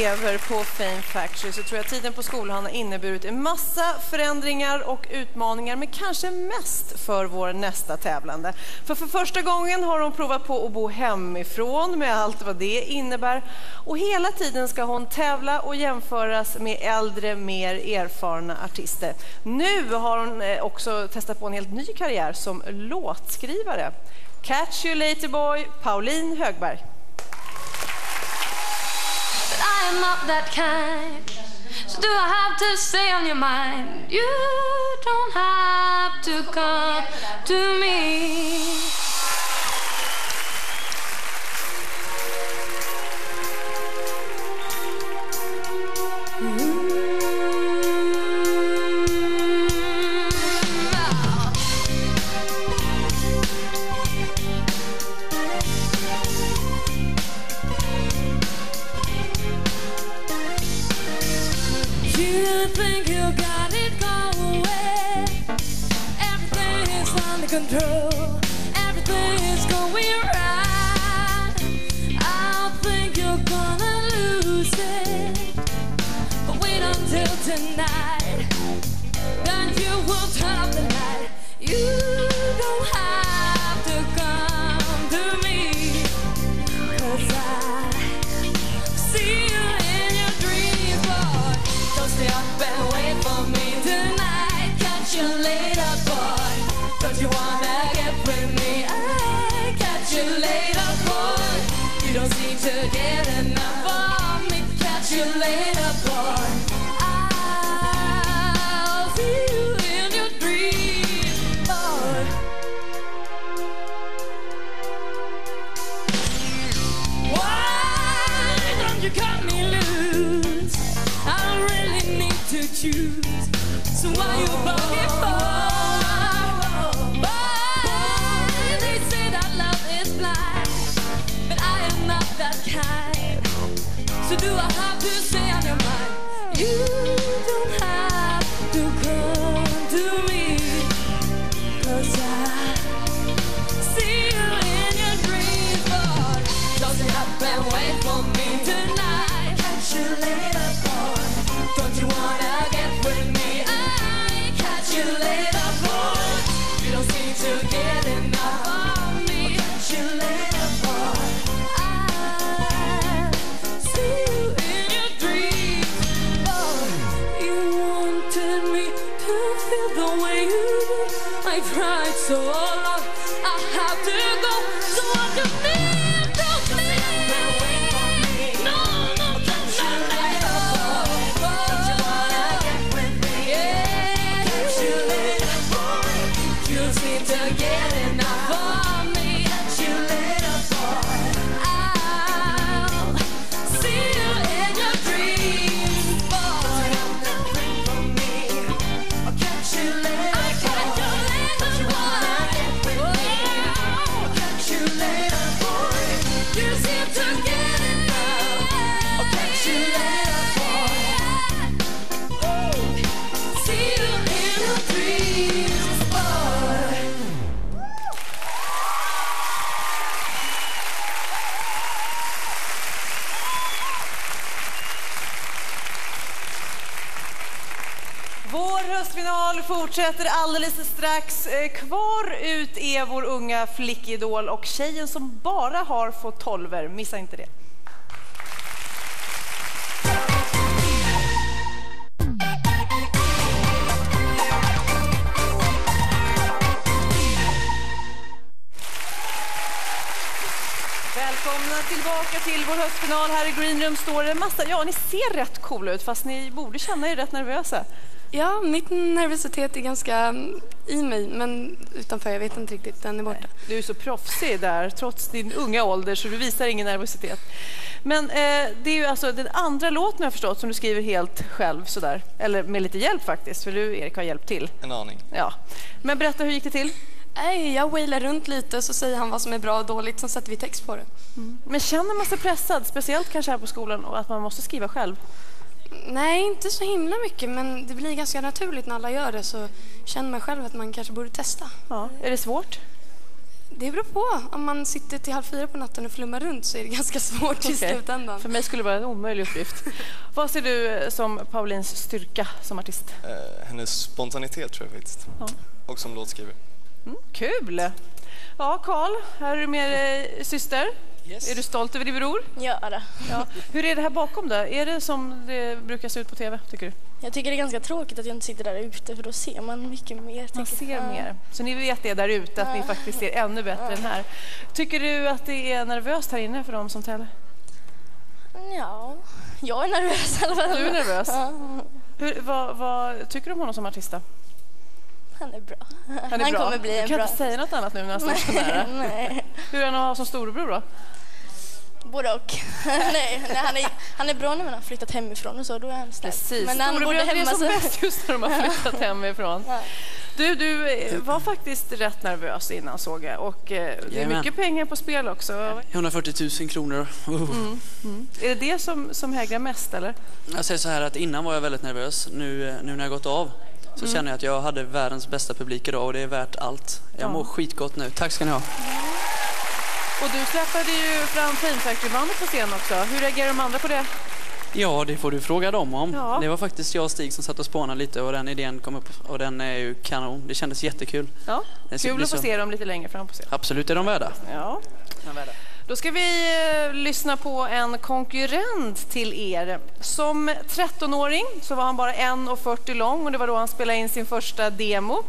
Speaker 27: elever på Fame Factory så tror jag tiden på skolan har inneburit en massa förändringar och utmaningar, men kanske mest för vår nästa tävlande. För för första gången har hon provat på att bo hemifrån med allt vad det innebär och hela tiden ska hon tävla och jämföras med äldre, mer erfarna artister. Nu har hon eh, också testat på en helt ny karriär som låtskrivare. Catch you later boy, Pauline Högberg.
Speaker 28: I'm not that kind. So do I have to stay on your mind? You don't have to come.
Speaker 1: Fortsätter alldeles strax. Eh, kvar ut är vår unga flickidol och tjejen som bara har fått tolver. Missa inte det. Välkomna tillbaka till vår höstfinal. Här i Green Room står det en massa, ja ni ser rätt coola ut fast ni borde känna er rätt nervösa.
Speaker 31: Ja, mitt nervositet är ganska mm, i mig, men utanför, jag vet inte riktigt, den är borta.
Speaker 1: Du är så proffsig där trots din unga ålder så du visar ingen nervositet. Men eh, det är ju alltså den andra låten jag förstått som du skriver helt själv sådär. Eller med lite hjälp faktiskt, för du Erik har hjälpt till.
Speaker 32: En aning.
Speaker 1: Ja. Men berätta, hur gick det till?
Speaker 31: Nej, jag wailar runt lite så säger han vad som är bra och dåligt, sen sätter vi text på det.
Speaker 1: Men känner man sig pressad, speciellt kanske här på skolan, och att man måste skriva själv?
Speaker 31: Nej, inte så himla mycket, men det blir ganska naturligt när alla gör det så känner man själv att man kanske borde testa.
Speaker 1: Ja. Är det svårt?
Speaker 31: Det beror på. Om man sitter till halv fyra på natten och flummar runt så är det ganska svårt i
Speaker 1: Okej.
Speaker 31: slutändan.
Speaker 1: För mig skulle det vara en omöjlig uppgift. Vad ser du eh, som Paulins styrka som artist?
Speaker 32: Eh, hennes spontanitet tror jag faktiskt.
Speaker 1: Ja.
Speaker 32: Och som låtskrivare.
Speaker 1: Mm, kul! Ja, Karl, här är du med eh, syster.
Speaker 33: Yes.
Speaker 1: Är du stolt över din bror?
Speaker 33: Ja, det.
Speaker 1: Ja. Hur är det här bakom då? Är det som det brukar se ut på TV, tycker du?
Speaker 33: Jag tycker det är ganska tråkigt att jag inte sitter där ute för då ser man mycket mer.
Speaker 1: Man ser
Speaker 33: jag.
Speaker 1: mer. Så ni vet det där ute, att ni
Speaker 33: Ja.
Speaker 1: faktiskt ser ännu bättre än här. Tycker du att det är nervöst här inne för dem som tävlar?
Speaker 33: Ja, jag är nervös i alla fall.
Speaker 1: Du är nervös?
Speaker 33: Ja,
Speaker 1: Hur, vad, vad tycker du om honom som artist då?
Speaker 33: han är bra.
Speaker 1: Han är bra.
Speaker 33: kommer bli
Speaker 1: du
Speaker 33: en
Speaker 1: kan
Speaker 33: bra.
Speaker 1: inte säga något annat nu när han står så nära.
Speaker 33: Nej,
Speaker 1: Hur är han att ha som storebror då?
Speaker 33: Både och. nej, nej, han, är, han är bra när han har flyttat hemifrån och så, då är han snäll.
Speaker 1: Precis,
Speaker 33: Men när han bodde hemma
Speaker 1: som
Speaker 33: så...
Speaker 1: bäst just när de har flyttat hemifrån.
Speaker 33: Ja.
Speaker 1: Du, du eh, var faktiskt rätt nervös innan såg jag och eh, det är
Speaker 11: Jajamän.
Speaker 1: mycket pengar på spel också.
Speaker 11: 140 000 kronor. Uh.
Speaker 1: Mm, mm. Är det det som, som hägrar mest eller?
Speaker 11: Jag säger så här att innan var jag väldigt nervös. Nu, eh, nu när jag gått av så
Speaker 1: Mm.
Speaker 11: känner jag att jag hade världens bästa publik idag och det är värt allt. Jag
Speaker 1: Ja.
Speaker 11: mår skitgott nu. Tack ska ni ha.
Speaker 1: Och du släppade ju fram Fame Factory-bandet på scen också. Hur reagerar de andra på det?
Speaker 11: Ja, det får du fråga dem om.
Speaker 1: Ja.
Speaker 11: Det var faktiskt jag och Stig som satt och spånade lite och den idén kom upp och den är ju kanon. Det kändes jättekul.
Speaker 1: Ja, kul att få se dem lite längre fram på scen.
Speaker 11: Absolut är de värda.
Speaker 1: Ja. Då ska vi eh, lyssna på en konkurrent till er. Som 13-åring så var han bara 1,40 lång och det var då han spelade in sin första demo.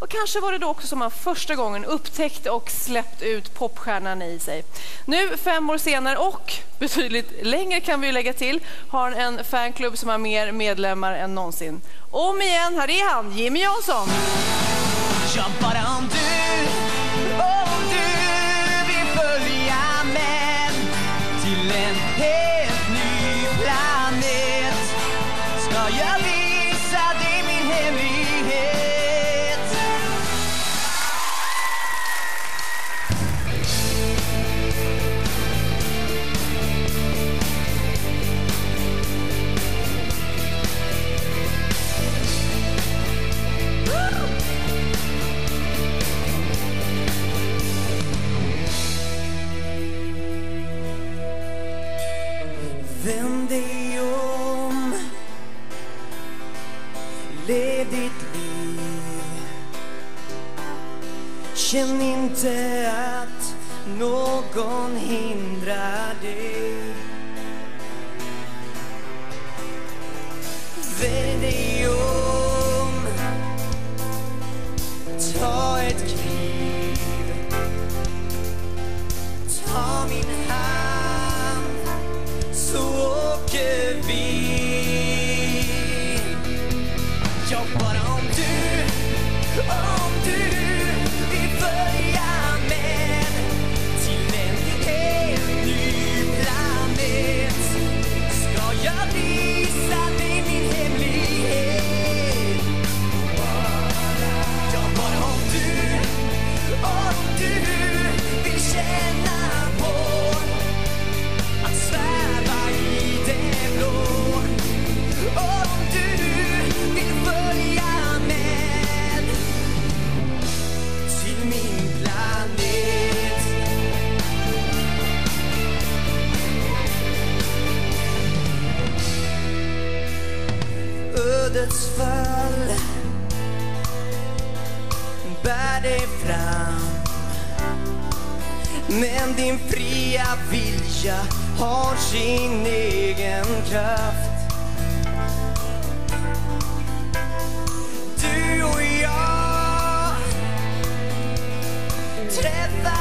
Speaker 1: Och kanske var det då också som han första gången upptäckte och släppt ut popstjärnan i sig. Nu fem år senare och betydligt längre kan vi ju lägga till har han en fanklubb som har mer medlemmar än någonsin. Om igen, här är han, Jimmy Jansson.
Speaker 34: Ska Känn inte att någon hindrar dig. Vänd dig om. Ta ett Men din fria vilja har sin egen kraft. Du och jag träffades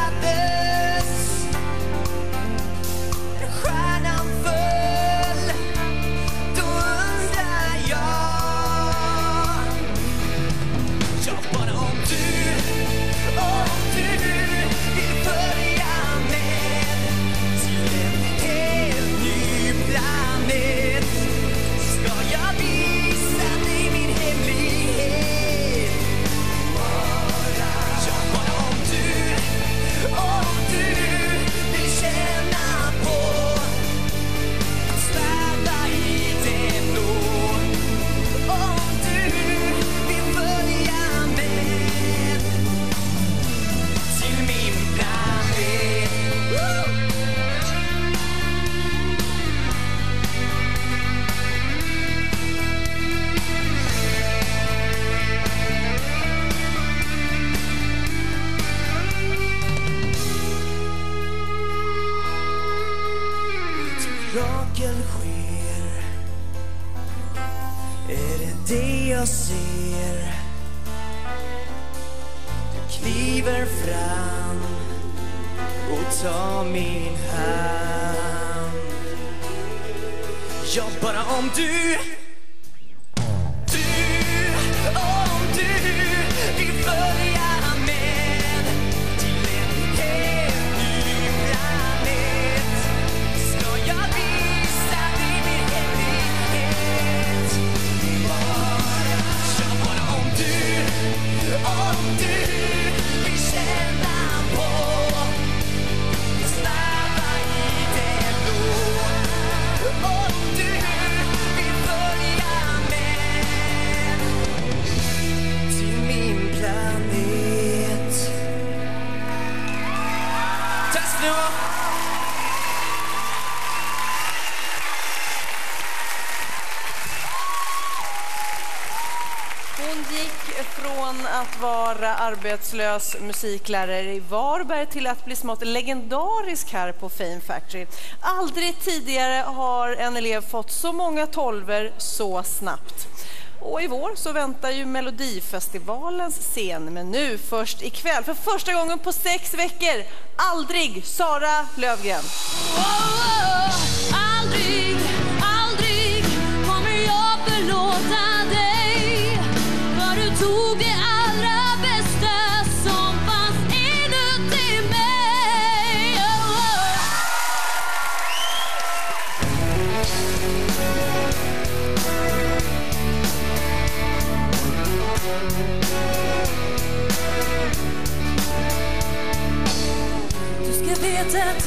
Speaker 1: arbetslös musiklärare i Varberg till att bli smått legendarisk här på Fame Factory. Aldrig tidigare har en elev fått så många tolver så snabbt. Och i vår så väntar ju Melodifestivalens scen, men nu först ikväll, för första gången på sex veckor, aldrig Sara Lövgren.
Speaker 28: Aldrig, aldrig kommer jag förlåta dig För du tog det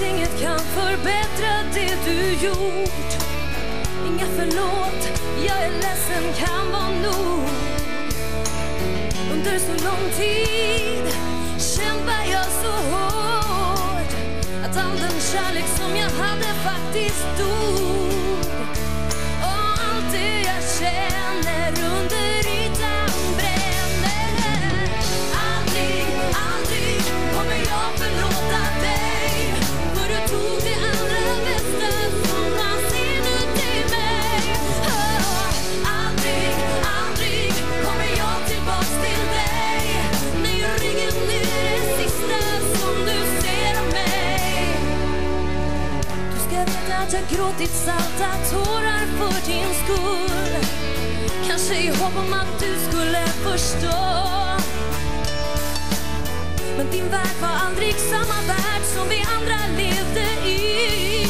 Speaker 34: inget kan förbättra det du gjort. Inga förlåt, jag är ledsen kan vara nog. Under så lång tid kämpar jag så hårt Att all den kärlek som jag hade faktiskt dog. Jag salta tårar för din skull. Kanske i hopp om att du skulle förstå. Men din värld var aldrig samma värld som vi andra levde i.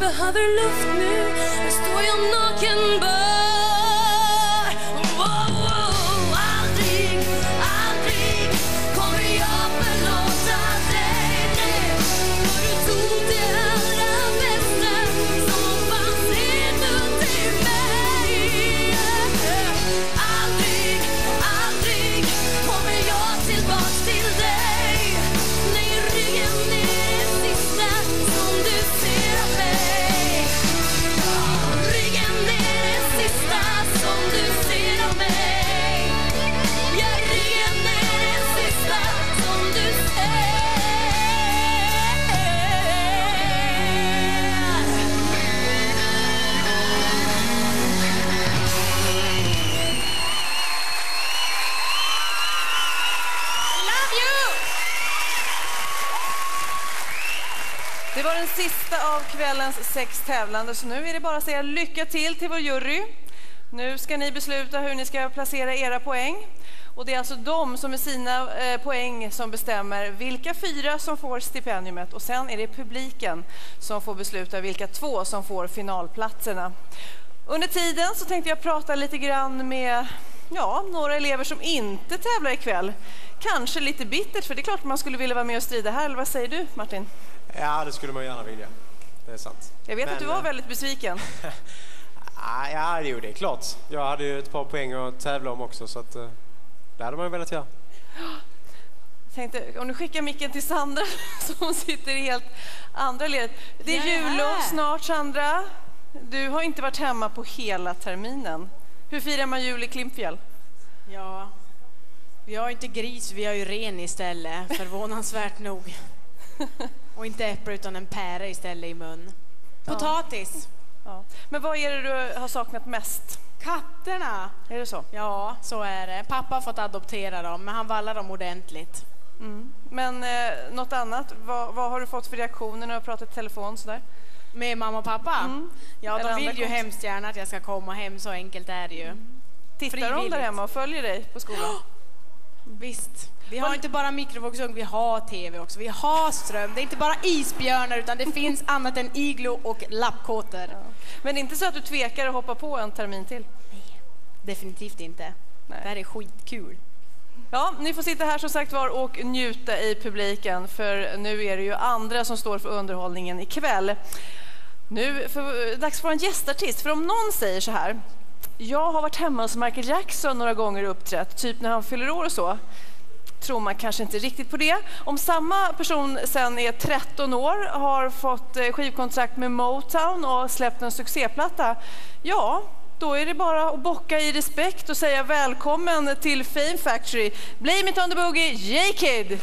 Speaker 28: behöver luft nu. Nu står jag naken bara.
Speaker 1: Kvällens sex tävlande, så nu är det bara att säga lycka till till vår jury. Nu ska ni besluta hur ni ska placera era poäng. Och det är alltså de som med sina eh, poäng som bestämmer vilka fyra som får stipendiumet och sen är det publiken som får besluta vilka två som får finalplatserna. Under tiden så tänkte jag prata lite grann med ja, några elever som inte tävlar ikväll. Kanske lite bittert, för det är klart man skulle vilja vara med och strida här. Eller vad säger du, Martin?
Speaker 32: Ja, det skulle man gärna vilja. Det är sant.
Speaker 1: Jag vet
Speaker 32: Men,
Speaker 1: att du var
Speaker 32: eh,
Speaker 1: väldigt besviken.
Speaker 32: ah, Ja, jo, det är klart. Jag hade ju ett par poäng att tävla om också, så att, eh, det hade man ju velat göra.
Speaker 1: tänkte, om du skickar micken till Sandra som sitter i helt andra ledet. Det är jullov snart, Sandra. Du har inte varit hemma på hela terminen. Hur firar man jul i Klimpfjäll?
Speaker 35: Ja, vi har inte gris, vi har ju ren istället, förvånansvärt nog. Och inte äpple utan en pära istället i mun. Potatis.
Speaker 1: Ja. Men vad är det du har saknat mest?
Speaker 35: Katterna.
Speaker 1: Är det så?
Speaker 35: Ja, så är det. Pappa har fått adoptera dem, men han vallar dem ordentligt.
Speaker 1: Mm. Men eh, något annat? Vad, vad har du fått för reaktioner när du har pratat i telefon? Sådär?
Speaker 35: Med mamma och pappa?
Speaker 1: Mm.
Speaker 35: Ja,
Speaker 1: Eller
Speaker 35: de vill ju hemskt gärna att jag ska komma hem, så enkelt är det ju.
Speaker 1: Tittar de där hemma och följer dig på skolan?
Speaker 35: Visst. Vi har inte bara mikrovågsugn, vi har TV också. Vi har ström. Det är inte bara isbjörnar utan det finns annat än iglo och lappkåtor.
Speaker 1: Men det är inte så att du tvekar att hoppa på en termin till?
Speaker 35: Definitivt inte. Det här är skitkul.
Speaker 1: Ja, ni får sitta här som sagt var och njuta i publiken för nu är det ju andra som står för underhållningen ikväll. Nu är det dags för en gästartist, för om någon säger så här jag har varit hemma hos Michael Jackson några gånger och uppträtt, typ när han fyller år och så tror man kanske inte riktigt på det. Om samma person sen är 13 år, har fått eh, skivkontrakt med Motown och släppt en succéplatta, ja, då är det bara att bocka i respekt och säga välkommen till Fame Factory. Blame it on the boogie, J-Kid!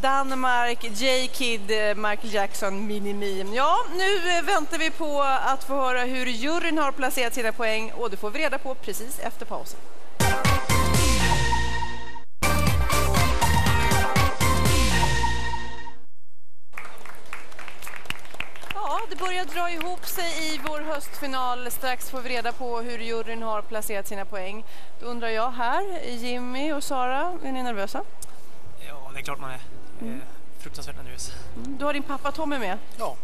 Speaker 1: Danmark, J-Kid, eh, Michael Jackson, Minimi. Ja, nu eh, väntar vi på att få höra hur juryn har placerat sina poäng och det får vi reda på precis efter pausen. Det börjar dra ihop sig i vår höstfinal. Strax får vi reda på hur juryn har placerat sina poäng. Då undrar jag här, Jimmy och Sara, är ni nervösa?
Speaker 32: Ja, det är klart man är. Jag är fruktansvärt nervös.
Speaker 1: Du har din pappa Tommy med?
Speaker 36: Ja.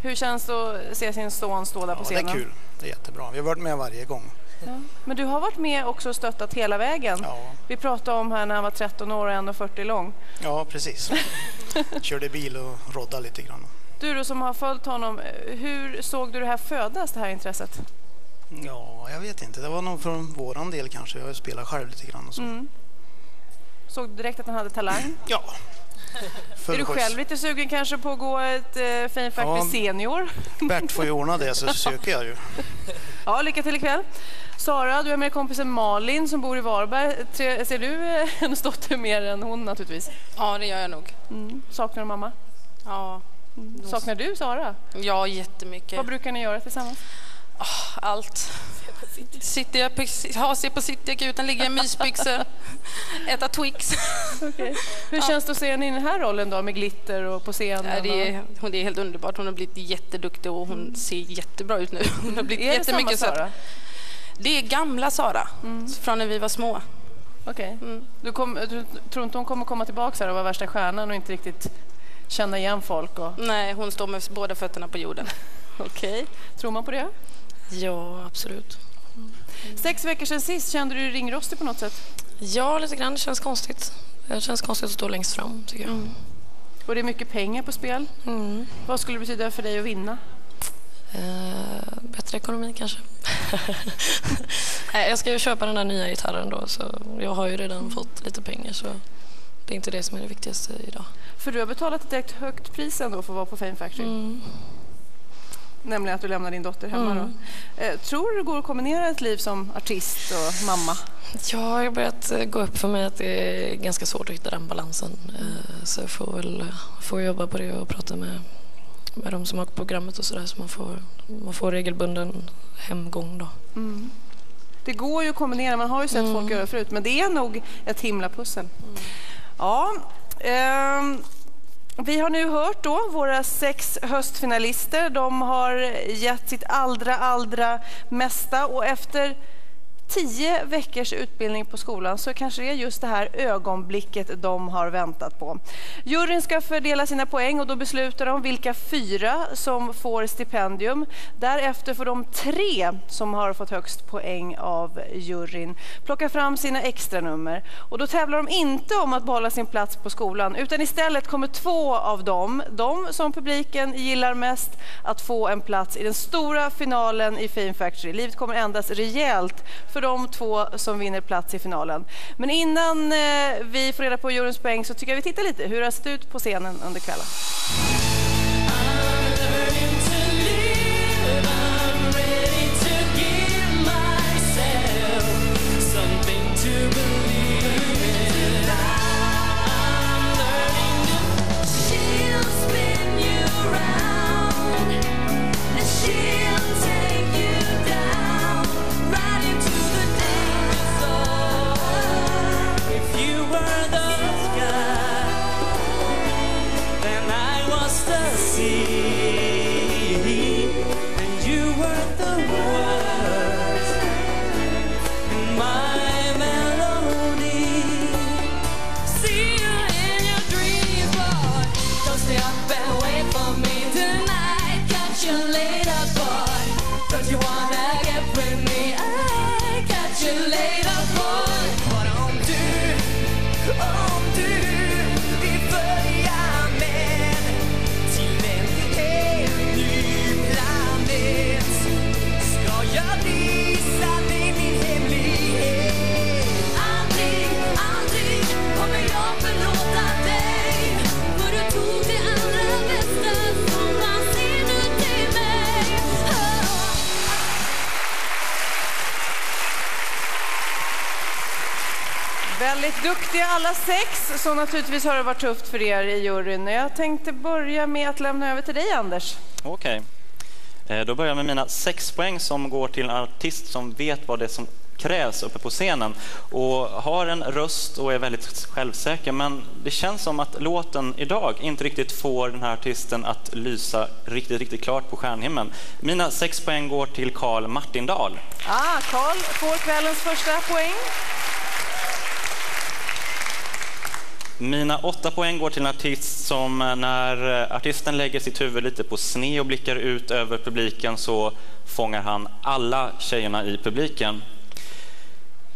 Speaker 1: Hur känns det att se sin son stå där på
Speaker 36: Ja, det
Speaker 1: scenen?
Speaker 36: är kul. Det är jättebra. Vi har varit med varje gång.
Speaker 1: Ja. Men du har varit med också och stöttat hela vägen. Vi pratade om här när han var 13 år och 1,40 lång.
Speaker 36: Ja, precis. Körde bil och roddade lite grann.
Speaker 1: Du då som har följt honom, eh, hur såg du det här födas, det här intresset?
Speaker 36: Ja, jag vet inte. Det var nog från våran del kanske. Jag spelar själv lite grann och så.
Speaker 1: Mm. Såg du direkt att han hade talang?
Speaker 36: Ja.
Speaker 1: Är du själv lite sugen kanske på att gå ett eh, Fame Factory
Speaker 36: Ja.
Speaker 1: Senior?
Speaker 36: Bert får ju ordna det så söker jag ju.
Speaker 1: Ja, lycka till ikväll. Sara, du är med kompisen Malin som bor i Varberg. Tre- Ser du eh, hennes dotter mer än hon naturligtvis?
Speaker 37: Ja, det gör jag nog.
Speaker 1: Mm. Saknar du mamma?
Speaker 37: Ja.
Speaker 1: Saknar du Sara?
Speaker 37: Ja, jättemycket.
Speaker 1: Vad brukar ni göra tillsammans?
Speaker 37: Allt. Sitter jag på, ha, se på Cityakuten, ligga i mysbyxor, äta Twix.
Speaker 1: Okej. Hur känns det att se henne i den här rollen då med glitter och på scenen?
Speaker 37: Ja, det, är, hon, är helt underbart. Hon har blivit jätteduktig och hon ser jättebra ut nu. Hon har blivit
Speaker 1: Är det samma Sara?
Speaker 37: Det är gamla Sara, från när vi var små.
Speaker 1: Okej. Du, kom, du tror inte hon kommer komma tillbaka här och vara värsta stjärnan och inte riktigt känna igen folk? Och...
Speaker 37: Nej, hon står med båda fötterna på jorden.
Speaker 1: Okej. Tror man på det?
Speaker 37: Ja, absolut.
Speaker 1: Sex veckor sedan sist, kände du dig ringrostig på något sätt?
Speaker 31: Ja, lite grann. Det känns konstigt. Det känns konstigt att stå längst fram, tycker jag.
Speaker 1: Och det är mycket pengar på spel. Vad skulle det betyda för dig att vinna?
Speaker 31: Eh, bättre ekonomi kanske. Jag ska ju köpa den där nya gitarren då, så jag har ju redan fått lite pengar så det är inte det som är det viktigaste idag.
Speaker 1: För du har betalat ett direkt högt pris ändå för att vara på Fame Factory. Nämligen att du lämnar din dotter hemma
Speaker 31: Mm.
Speaker 1: Eh, tror du det går att kombinera ett liv som artist och mamma?
Speaker 31: Ja, jag har börjat eh, gå upp för mig att det är ganska svårt att hitta den balansen. Eh, Så jag får väl får jobba på det och prata med, med de som har programmet och sådär så man får, man får regelbunden hemgång då.
Speaker 1: Mm. Det går ju att kombinera, man har ju sett folk göra förut, men det är nog ett himla pussel. Ja, ehm, vi har nu hört då våra sex höstfinalister. De har gett sitt allra, allra mesta och efter tio veckors utbildning på skolan så kanske det är just det här ögonblicket de har väntat på. Juryn ska fördela sina poäng och då beslutar de vilka fyra som får stipendium. Därefter får de tre som har fått högst poäng av juryn plocka fram sina extranummer. Och då tävlar de inte om att behålla sin plats på skolan utan istället kommer två av dem, de som publiken gillar mest, att få en plats i den stora finalen i Fame Factory. Livet kommer ändras rejält för de två som vinner plats i finalen. Men innan eh, vi får reda på juryns poäng så tycker jag vi tittar lite hur det har sett ut på scenen under kvällen. Sex, så naturligtvis har det varit tufft för er i juryn. Jag tänkte börja med att lämna över till dig Anders.
Speaker 23: Okej. Eh, Då börjar jag med mina sex poäng som går till en artist som vet vad det är som krävs uppe på scenen och har en röst och är väldigt självsäker. Men det känns som att låten idag inte riktigt får den här artisten att lysa riktigt, riktigt klart på stjärnhimlen. Mina sex poäng går till Carl Martindal.
Speaker 1: Ah, Karl får kvällens första poäng.
Speaker 23: Mina åtta poäng går till en artist som eh, när eh, artisten lägger sitt huvud lite på sne och blickar ut över publiken så fångar han alla tjejerna i publiken.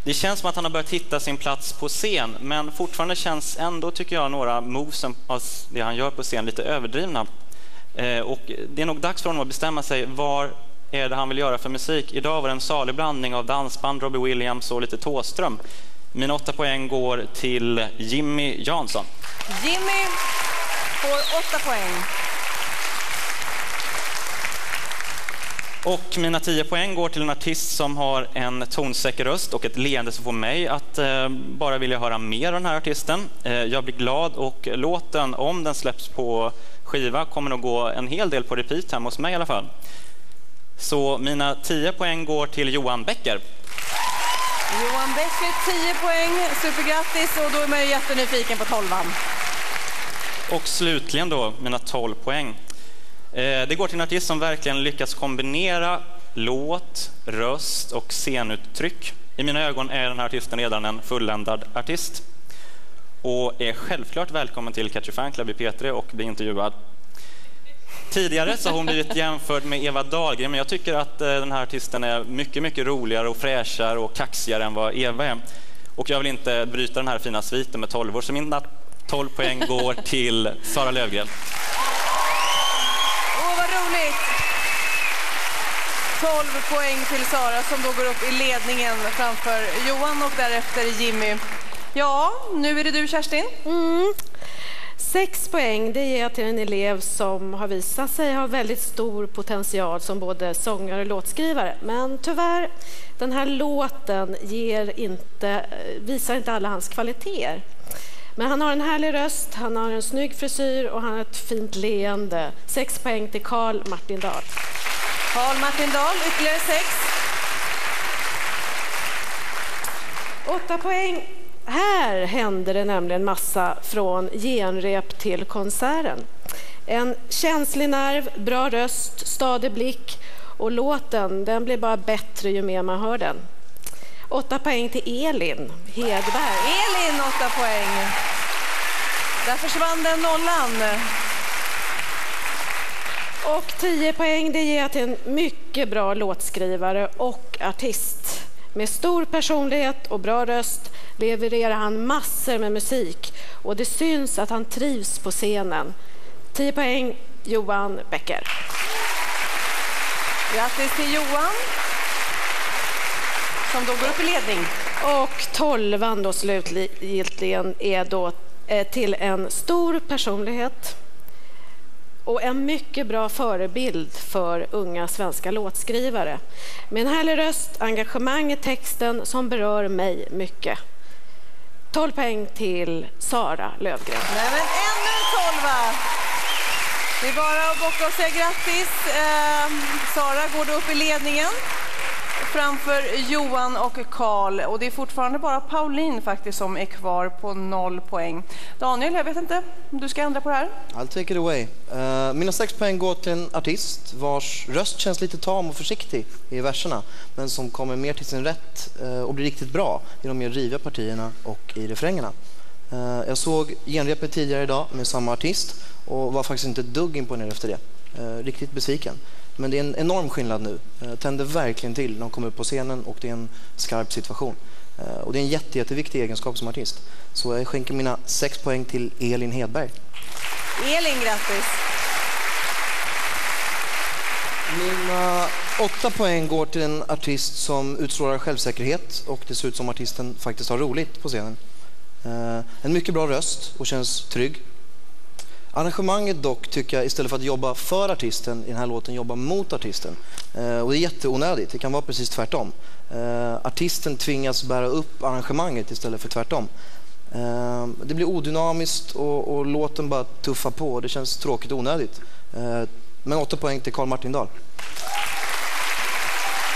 Speaker 23: Det känns som att han har börjat hitta sin plats på scen, men fortfarande känns ändå, tycker jag, några movesen av det han gör på scen lite överdrivna. Eh, och det är nog dags för honom att bestämma sig vad är det han vill göra för musik. Idag var det en salig blandning av dansband, Robbie Williams och lite Thåström. Mina åtta poäng går till Jimmy Jansson.
Speaker 1: Jimmy får åtta poäng.
Speaker 23: Och mina 10 poäng går till en artist som har en tonsäker röst och ett leende som får mig att eh, bara vilja höra mer av den här artisten. Eh, jag blir glad och låten, om den släpps på skiva, kommer nog gå en hel del på repeat hemma hos mig i alla fall. Så mina 10 poäng går till Johan Becker.
Speaker 1: Johan Becker 10 poäng. Supergrattis och då är man ju jättenyfiken på tolvan.
Speaker 23: Och slutligen då mina 12 poäng. Eh, det går till en artist som verkligen lyckats kombinera låt, röst och scenuttryck. I mina ögon är den här artisten redan en fulländad artist och är självklart välkommen till Catchy Fan Club i P3 och bli intervjuad. Tidigare så har hon blivit jämförd med Eva Dahlgren, men jag tycker att eh, den här artisten är mycket, mycket roligare och fräschare och kaxigare än vad Eva är. Och jag vill inte bryta den här fina sviten med 12 år, så mina 12 poäng går till Sara Lövgren.
Speaker 1: Åh, vad roligt! 12 poäng till Sara som då går upp i ledningen framför Johan och därefter Jimmy. Ja, nu är det du Kerstin.
Speaker 24: Mm. Sex poäng det ger jag till en elev som har visat sig ha väldigt stor potential som både sångare och låtskrivare. Men tyvärr, den här låten ger inte, visar inte alla hans kvaliteter. Men han har en härlig röst, han har en snygg frisyr och han har ett fint leende. Sex poäng till Carl Martin Dahl.
Speaker 1: Carl Martin Dahl, ytterligare sex.
Speaker 24: Åtta poäng. Här hände det nämligen massa från genrep till konserten. En känslig nerv, bra röst, stadig blick och låten den blir bara bättre ju mer man hör den. Åtta poäng till Elin Hedberg.
Speaker 1: Elin, åtta poäng. Där försvann den nollan.
Speaker 24: Och 10 poäng det ger jag till en mycket bra låtskrivare och artist. Med stor personlighet och bra röst levererar han massor med musik och det syns att han trivs på scenen. 10 poäng Johan Becker.
Speaker 1: Grattis till Johan som då går upp i ledning.
Speaker 24: Och tolvan då slutligen är då eh, till en stor personlighet och en mycket bra förebild för unga svenska låtskrivare. Med en härlig röst, engagemang i texten som berör mig mycket. 12 poäng till Sara Lövgren.
Speaker 1: Nej, men ännu en tolva! Det är bara att bocka och säga grattis. Eh, Sara går du upp i ledningen framför Johan och Karl. Och det är fortfarande bara Pauline faktiskt som är kvar på noll poäng. Daniel, jag vet inte om du ska ändra på det här?
Speaker 25: I'll take it away. Uh, mina sex poäng går till en artist vars röst känns lite tam och försiktig i verserna men som kommer mer till sin rätt uh, och blir riktigt bra i de mer riviga partierna och i refrängerna. Uh, jag såg genrepet tidigare idag med samma artist och var faktiskt inte ett dugg imponerad efter det. Eh, riktigt besviken. Men det är en enorm skillnad nu. Eh, tänder verkligen till när de kommer upp på scenen och det är en skarp situation. Eh, och det är en jätte, jätteviktig egenskap som artist. Så jag skänker mina sex poäng till Elin Hedberg.
Speaker 1: Elin, grattis!
Speaker 25: Mina åtta poäng går till en artist som utstrålar självsäkerhet och det ser ut som artisten faktiskt har roligt på scenen. Eh, En mycket bra röst och känns trygg. Arrangemanget dock tycker jag istället för att jobba för artisten i den här låten jobbar mot artisten. Eh, och det är jätteonödigt, det kan vara precis tvärtom. Eh, artisten tvingas bära upp arrangemanget istället för tvärtom. Eh, det blir odynamiskt och, och låten bara tuffar på. Det känns tråkigt och onödigt. Eh, men åtta poäng till Karl Martin Dahl.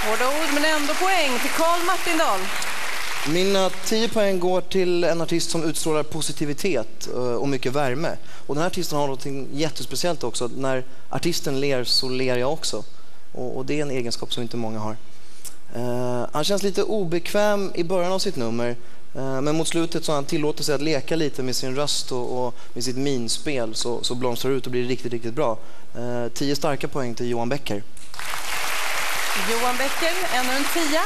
Speaker 1: Hårda ord, men ändå poäng till Karl Martindal.
Speaker 25: Mina 10 poäng går till en artist som utstrålar positivitet eh, och mycket värme. Och den här artisten har något jättespeciellt också. När artisten ler så ler jag också. Och, och det är en egenskap som inte många har. Eh, han känns lite obekväm i början av sitt nummer. Eh, men mot slutet så han tillåter sig att leka lite med sin röst och, och med sitt minspel så, så blomstrar ut och blir riktigt, riktigt bra. 10 starka poäng till Johan Becker.
Speaker 1: Johan Becker, ännu en tia.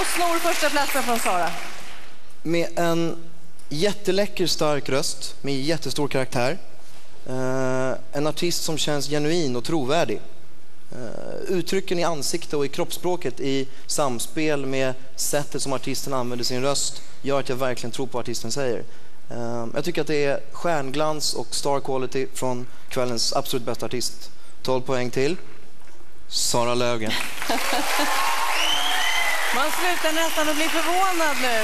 Speaker 1: Och snor första platsen från Sara.
Speaker 25: Med en jätteläcker stark röst med jättestor karaktär. Eh, en artist som känns genuin och trovärdig. Eh, uttrycken i ansikte och i kroppsspråket i samspel med sättet som artisten använder sin röst gör att jag verkligen tror på vad artisten säger. Eh, jag tycker att det är stjärnglans och star quality från kvällens absolut bästa artist. 12 poäng till Sara Löfgren.
Speaker 1: Man slutar nästan att bli förvånad nu.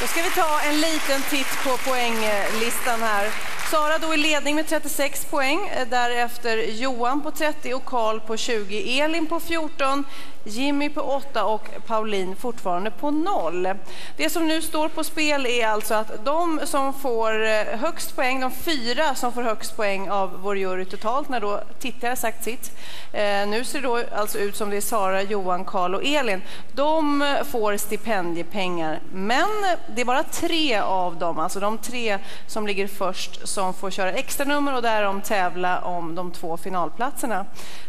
Speaker 1: Då ska vi ta en liten titt på poänglistan här. Sara då i ledning med 36 poäng, eh, därefter Johan på 30 och Karl på 20, Elin på 14, Jimmy på 8 och Pauline fortfarande på 0. Det som nu står på spel är alltså att de som får eh, högst poäng, de fyra som får högst poäng av vår jury totalt när då tittare sagt sitt. Eh, nu ser det då alltså ut som det är Sara, Johan, Karl och Elin. De eh, får stipendiepengar, men det är bara tre av dem, alltså de tre som ligger först, som får köra extra nummer och därom tävla om de två finalplatserna.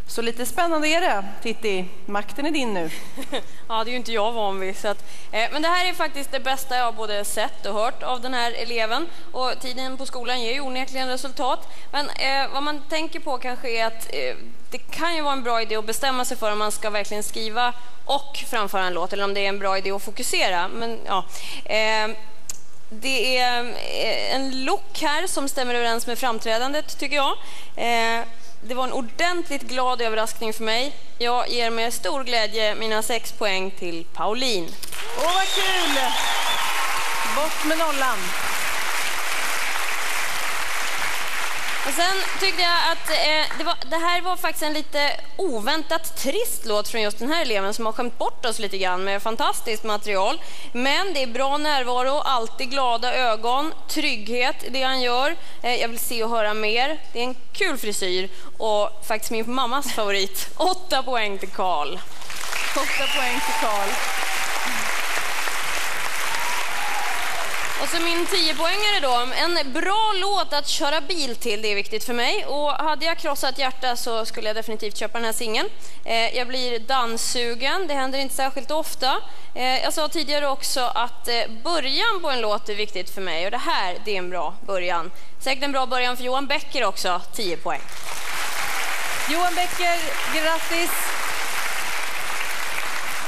Speaker 1: Så lite spännande är det. Titti, makten är din nu.
Speaker 26: Ja, det är ju inte jag van vid. Så att, eh, men det här är faktiskt det bästa jag har både sett och hört av den här eleven. Och tiden på skolan ger ju onekligen resultat. Men eh, vad man tänker på kanske är att eh, det kan ju vara en bra idé att bestämma sig för om man ska verkligen skriva och framföra en låt eller om det är en bra idé att fokusera. Men ja... Eh, det är eh, en look här som stämmer överens med framträdandet, tycker jag. Eh, det var en ordentligt glad överraskning för mig. Jag ger med stor glädje mina sex poäng till Pauline.
Speaker 1: Åh, vad kul! Bort med nollan.
Speaker 26: Och sen tyckte jag att eh, det, var, det här var faktiskt en lite oväntat trist låt från just den här eleven som har skämt bort oss lite grann med fantastiskt material. Men det är bra närvaro, alltid glada ögon, trygghet i det han gör. Eh, jag vill se och höra mer. Det är en kul frisyr och faktiskt min mammas favorit. Åtta poäng till Karl.
Speaker 1: Åtta poäng till Karl.
Speaker 26: Och så min 10-poängare då. En bra låt att köra bil till, det är viktigt för mig. Och hade jag krossat hjärta så skulle jag definitivt köpa den här singeln. Eh, jag blir danssugen, det händer inte särskilt ofta. Eh, jag sa tidigare också att eh, början på en låt är viktigt för mig och det här, det är en bra början. Säkert en bra början för Johan Becker också, 10 poäng.
Speaker 1: Johan Becker, grattis!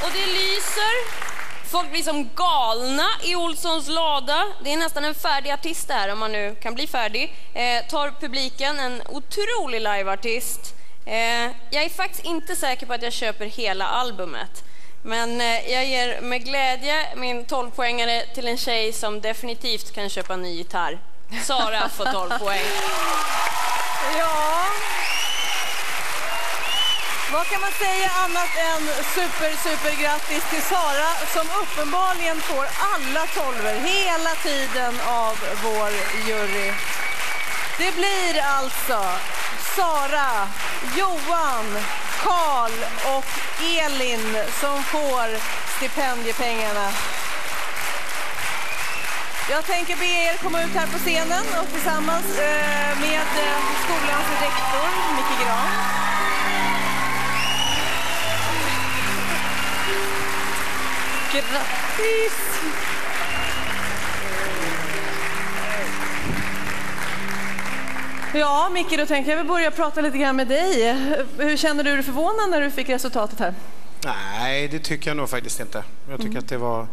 Speaker 26: Och det lyser. Folk blir som galna i Olssons lada. Det är nästan en färdig artist där, om man nu kan bli färdig. Eh, tar publiken, en otrolig liveartist. Eh, jag är faktiskt inte säker på att jag köper hela albumet. Men eh, jag ger med glädje min 12-poängare till en tjej som definitivt kan köpa en ny gitarr. Sara får 12 poäng.
Speaker 1: Ja. Vad kan man säga annat än super, super grattis till Sara som uppenbarligen får alla tolver hela tiden av vår jury. Det blir alltså Sara, Johan, Karl och Elin som får stipendiepengarna. Jag tänker be er komma ut här på scenen och tillsammans eh, med eh, skolans rektor Micke Gran Grattis! Ja, Micke, då tänker jag väl börja prata lite grann med dig. Hur känner du dig förvånad när du fick resultatet här?
Speaker 7: Nej, det tycker jag nog faktiskt inte. Jag tycker, att, det var,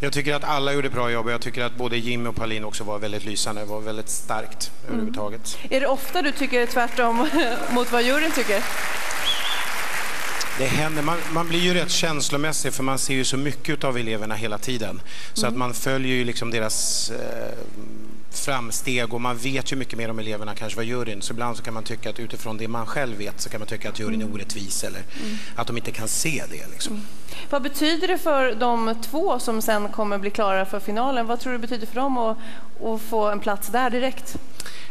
Speaker 7: jag tycker att alla gjorde bra jobb och jag tycker att både Jimmy och Pauline också var väldigt lysande. Det var väldigt starkt överhuvudtaget.
Speaker 1: Är det ofta du tycker tvärtom mot vad juryn tycker?
Speaker 7: Det händer. Man, man blir ju rätt känslomässig för man ser ju så mycket av eleverna hela tiden. Så
Speaker 1: Mm.
Speaker 7: att man följer ju liksom deras eh, framsteg och man vet ju mycket mer om eleverna kanske vad juryn. Så ibland så kan man tycka att utifrån det man själv vet så kan man tycka att juryn är orättvis eller
Speaker 1: Mm.
Speaker 7: att de inte kan se det. Liksom.
Speaker 1: Vad betyder det för de två som sen kommer bli klara för finalen? Vad tror du betyder för dem att, att få en plats där direkt?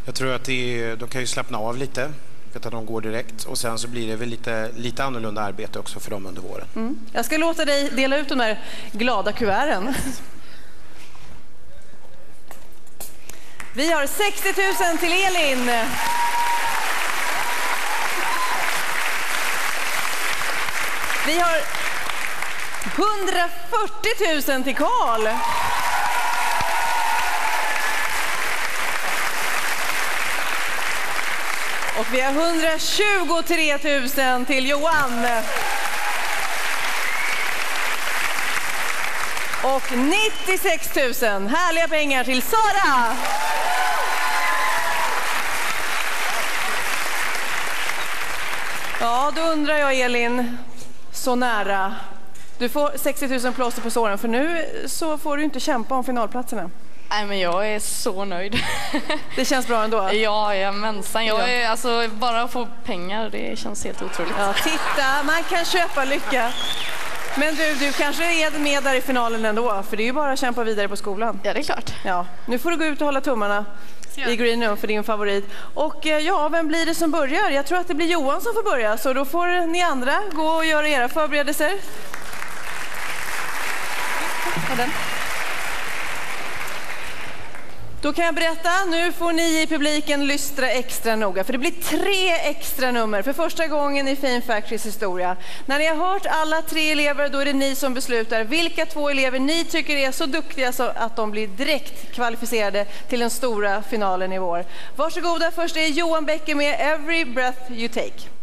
Speaker 7: Jag tror att det är, de kan ju slappna av lite, vet att de går direkt och sen så blir det väl lite, lite annorlunda arbete också för dem under våren.
Speaker 1: Mm. Jag ska låta dig dela ut de där glada kuverten. Vi har 60 000 till Elin. Vi har 140 000 till Karl. Och vi har 123 000 till Johan. Och 96 000 härliga pengar till Sara. Ja, då undrar jag Elin, så nära. Du får 60 000 plåster på såren för nu så får du inte kämpa om finalplatserna.
Speaker 31: Nej, men jag är så nöjd.
Speaker 1: Det känns bra ändå?
Speaker 31: Ja, jajamensan. Jag
Speaker 1: Ja.
Speaker 31: är, alltså, bara att få pengar, det känns helt otroligt.
Speaker 1: Ja, titta, man kan köpa lycka. Men du, du kanske är med där i finalen ändå, för det är ju bara att kämpa vidare på skolan.
Speaker 31: Ja, det är klart.
Speaker 1: Ja, nu får du gå ut och hålla tummarna i Green Room för din favorit. Och eh, ja, vem blir det som börjar? Jag tror att det blir Johan som får börja, så då får ni andra gå och göra era förberedelser. Ja, den. Då kan jag berätta, nu får ni i publiken lystra extra noga, för det blir tre extra nummer för första gången i Fame Factories historia. När ni har hört alla tre elever, då är det ni som beslutar vilka två elever ni tycker är så duktiga så att de blir direkt kvalificerade till den stora finalen i vår. Varsågoda, först är Johan Becker med Every Breath You Take.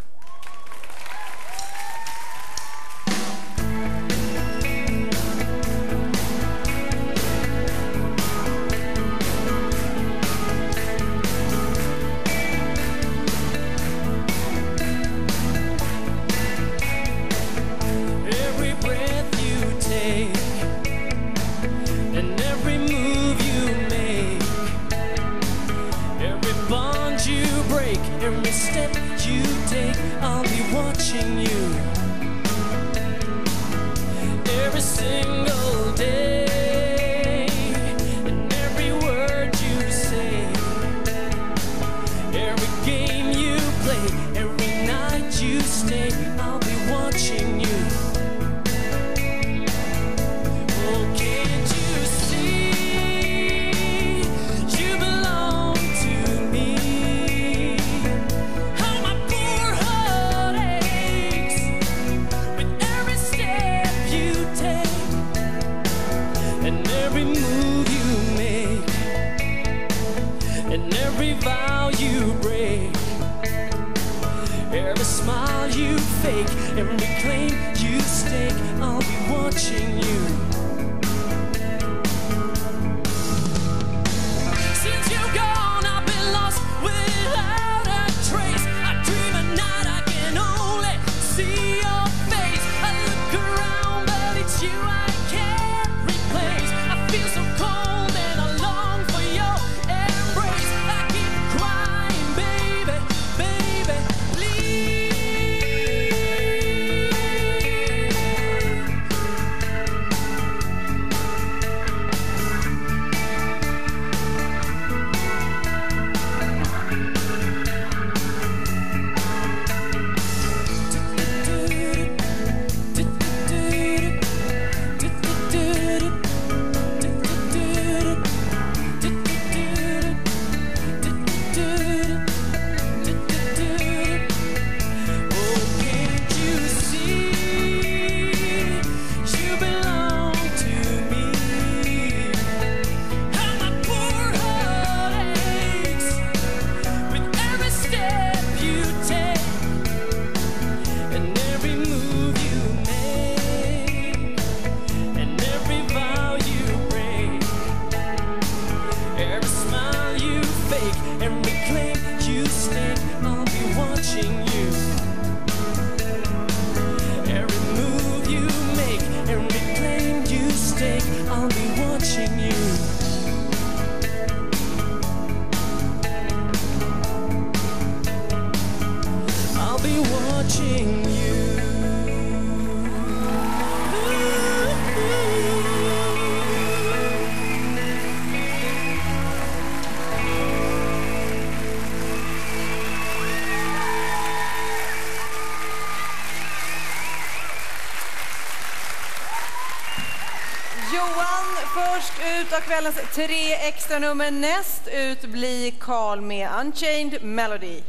Speaker 1: Tre extra nummer näst ut blir Carl med Unchained Melody.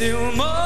Speaker 27: still more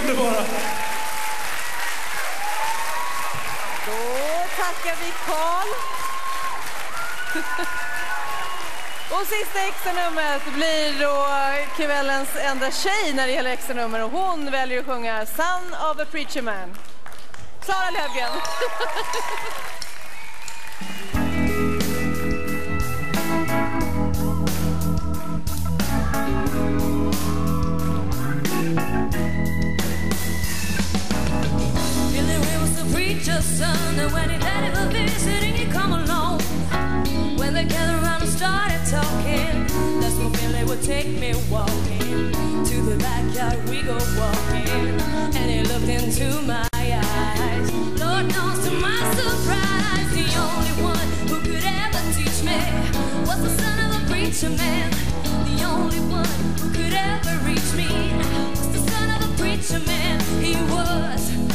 Speaker 27: underbara.
Speaker 1: Då tackar vi Karl. Och sista extranumret blir då kvällens enda tjej när det gäller extranummer och hon väljer att sjunga Son of a preacher man. Sara Löfgren.
Speaker 28: take me walking to the backyard. We go walking, and he looked into my eyes. Lord knows to my surprise, the only one who could ever teach me was the son of a preacher man. The only one who could ever reach me was the son of a preacher man. Was, he was,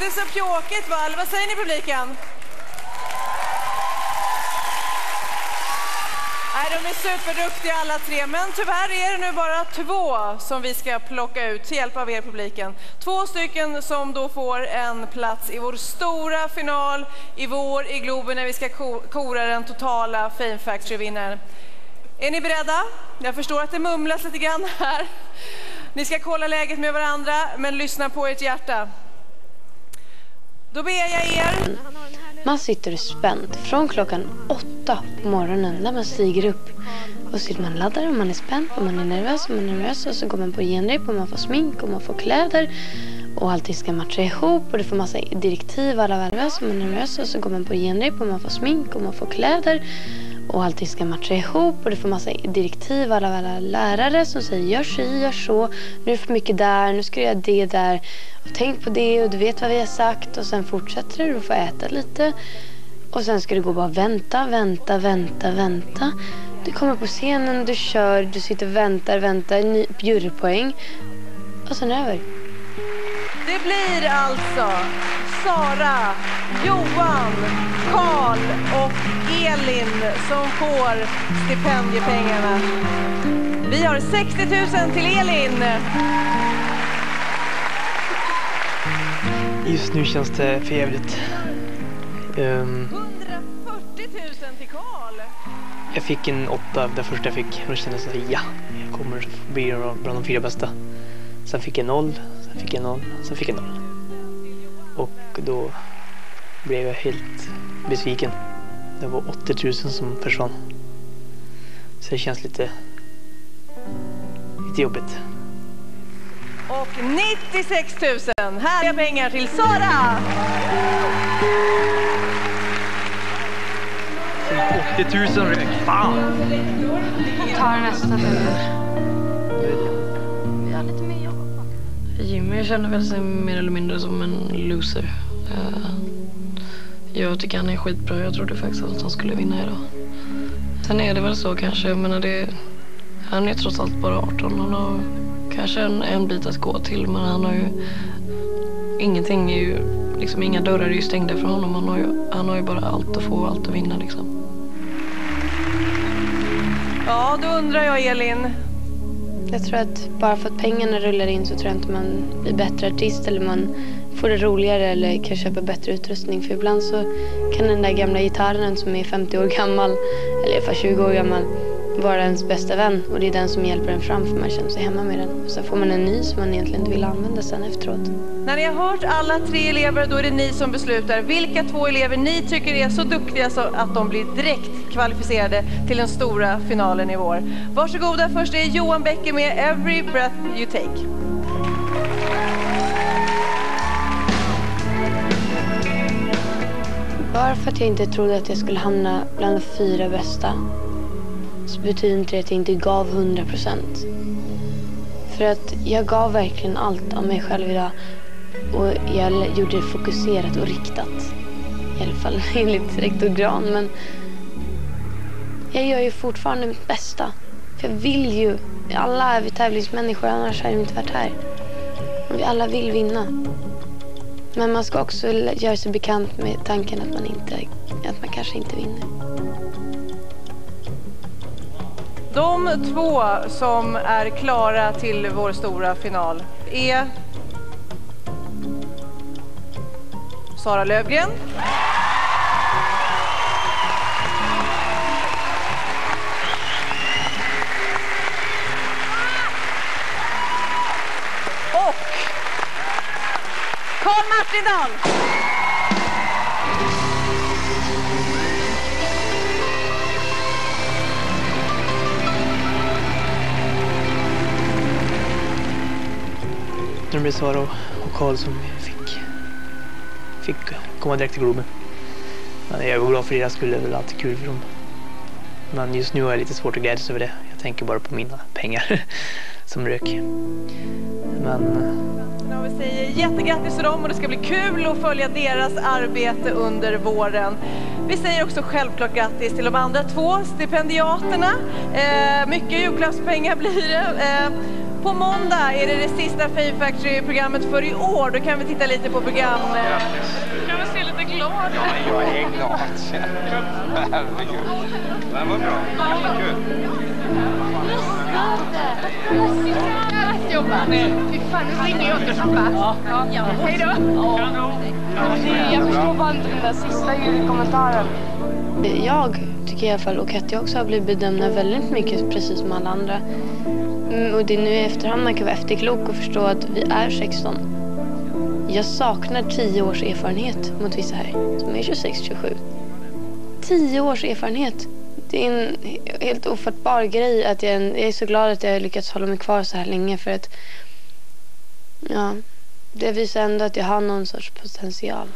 Speaker 1: Inte så pjåkigt va? Eller vad säger ni publiken? Nej, de är superduktiga alla tre, men tyvärr är det nu bara två som vi ska plocka ut till hjälp av er publiken. Två stycken som då får en plats i vår stora final i vår i Globen när vi ska ko- kora den totala Fame Factory-vinnaren. Är ni beredda? Jag förstår att det mumlas lite grann här. Ni ska kolla läget med varandra, men lyssna på ert hjärta. Då ber jag er
Speaker 4: Man sitter spänd från klockan åtta på morgonen när man stiger upp. Och så man laddar och man är spänd och man är nervös och man är nervös och så går man på genrep och man får smink och man får kläder. och allting ska matcha ihop och du får massa direktiv alla varv och man är nervös och så går man på genrep och man får smink och man får kläder och allting ska matcha ihop och du får massa direktiv. Av alla lärare som säger gör si, gör så, nu är det för mycket där, nu ska du göra det där. Och tänk på det och du vet vad vi har sagt. Och sen fortsätter du, du får äta lite. Och sen ska du gå och bara vänta, vänta, vänta, vänta. Du kommer på scenen, du kör, du sitter och väntar, väntar, ny jurypoäng. Och sen över.
Speaker 1: Det blir alltså Sara, Johan, Karl och Elin som får stipendiepengarna. Vi har 60 000 till Elin.
Speaker 13: Just nu känns det för jävligt. Ehm,
Speaker 1: 140 000 till Karl.
Speaker 13: jag fick en åtta den första jag fick. Och då kände jag så här, ja, jag kommer bli bland de fyra bästa. Sen fick jag noll, sen fick jag noll, sen fick jag noll. Och då blev jag helt besviken. Det var 80 000 som försvann. Så det känns lite, lite jobbigt.
Speaker 1: Och 96 000 härliga pengar till Sara.
Speaker 13: 80 000 rök. Fan!
Speaker 4: Ta nästa
Speaker 3: Jimmy känner väl sig mer eller mindre som en loser. Eh, jag tycker han är skitbra. Jag trodde faktiskt att han skulle vinna idag. Sen är det väl så kanske. Jag menar det, han är trots allt bara 18. Han har kanske en, en bit att gå till. Men han har ju... Ingenting är ju... Liksom inga dörrar är ju stängda för honom. Han har ju, han har ju bara allt att få och allt att vinna liksom.
Speaker 1: Ja, då undrar jag Elin.
Speaker 4: Jag tror att bara för att pengarna rullar in så tror jag inte man blir bättre artist eller man får det roligare eller kan köpa bättre utrustning. För ibland så kan den där gamla gitarren som är 50 år gammal, eller ungefär 20 år gammal, vara ens bästa vän. Och det är den som hjälper en fram för man känner sig hemma med den. Och sen får man en ny som man egentligen inte vill använda sen efteråt.
Speaker 1: När ni har hört alla tre elever då är det ni som beslutar vilka två elever ni tycker är så duktiga så att de blir direkt kvalificerade till den stora finalen i vår. Varsågoda, först är Johan Bäcke med Every Breath You Take.
Speaker 4: Bara för att jag inte trodde att jag skulle hamna bland de fyra bästa så betyder inte det att jag inte gav 100 procent. För att jag gav verkligen allt av mig själv idag och jag gjorde det fokuserat och riktat. I alla fall enligt rektor Gran. Men jag gör ju fortfarande mitt bästa. För jag vill ju. Alla är vi tävlingsmänniskor, annars hade vi inte varit här. Och vi alla vill vinna. Men man ska också göra sig bekant med tanken att man, inte, att man kanske inte vinner.
Speaker 1: De två som är klara till vår stora final är Sara Lövgren. Och Karl Martindal.
Speaker 13: Det blev Sara och och Karl som fick, fick komma direkt till Globen. Men jag är glad för deras skull, det är väl alltid kul för dem. Men just nu har jag lite svårt att glädjas över det. Jag tänker bara på mina pengar som rök. Men eh,
Speaker 1: Ja, vi säger jättegrattis till dem och det ska bli kul att följa deras arbete under våren. Vi säger också självklart grattis till de andra två stipendiaterna. Eh, mycket julklappspengar blir det. Eh, på måndag är det det sista Fame Factory-programmet för i år. Då kan vi titta lite på program... Eh, kan vi se lite glad
Speaker 38: Ja, men jag är glad. Herregud. Det var bra. Kul.
Speaker 28: jobbat. Fy fan, nu ringer jag till pappa. Ja. Hej då. Jag förstår bara inte den där sista julkommentaren.
Speaker 4: Jag tycker i alla fall, och Katja också, har blivit bedömda väldigt mycket precis som alla andra. Mm, Och det är nu i efterhand man kan vara efterklok och förstå att vi är 16. Jag saknar 10 års erfarenhet mot vissa här som är 26-27. 10 års erfarenhet. Det är en helt ofattbar grej att jag, jag är så glad att jag har lyckats hålla mig kvar så här länge för att ja, det visar ändå att jag har någon sorts potential.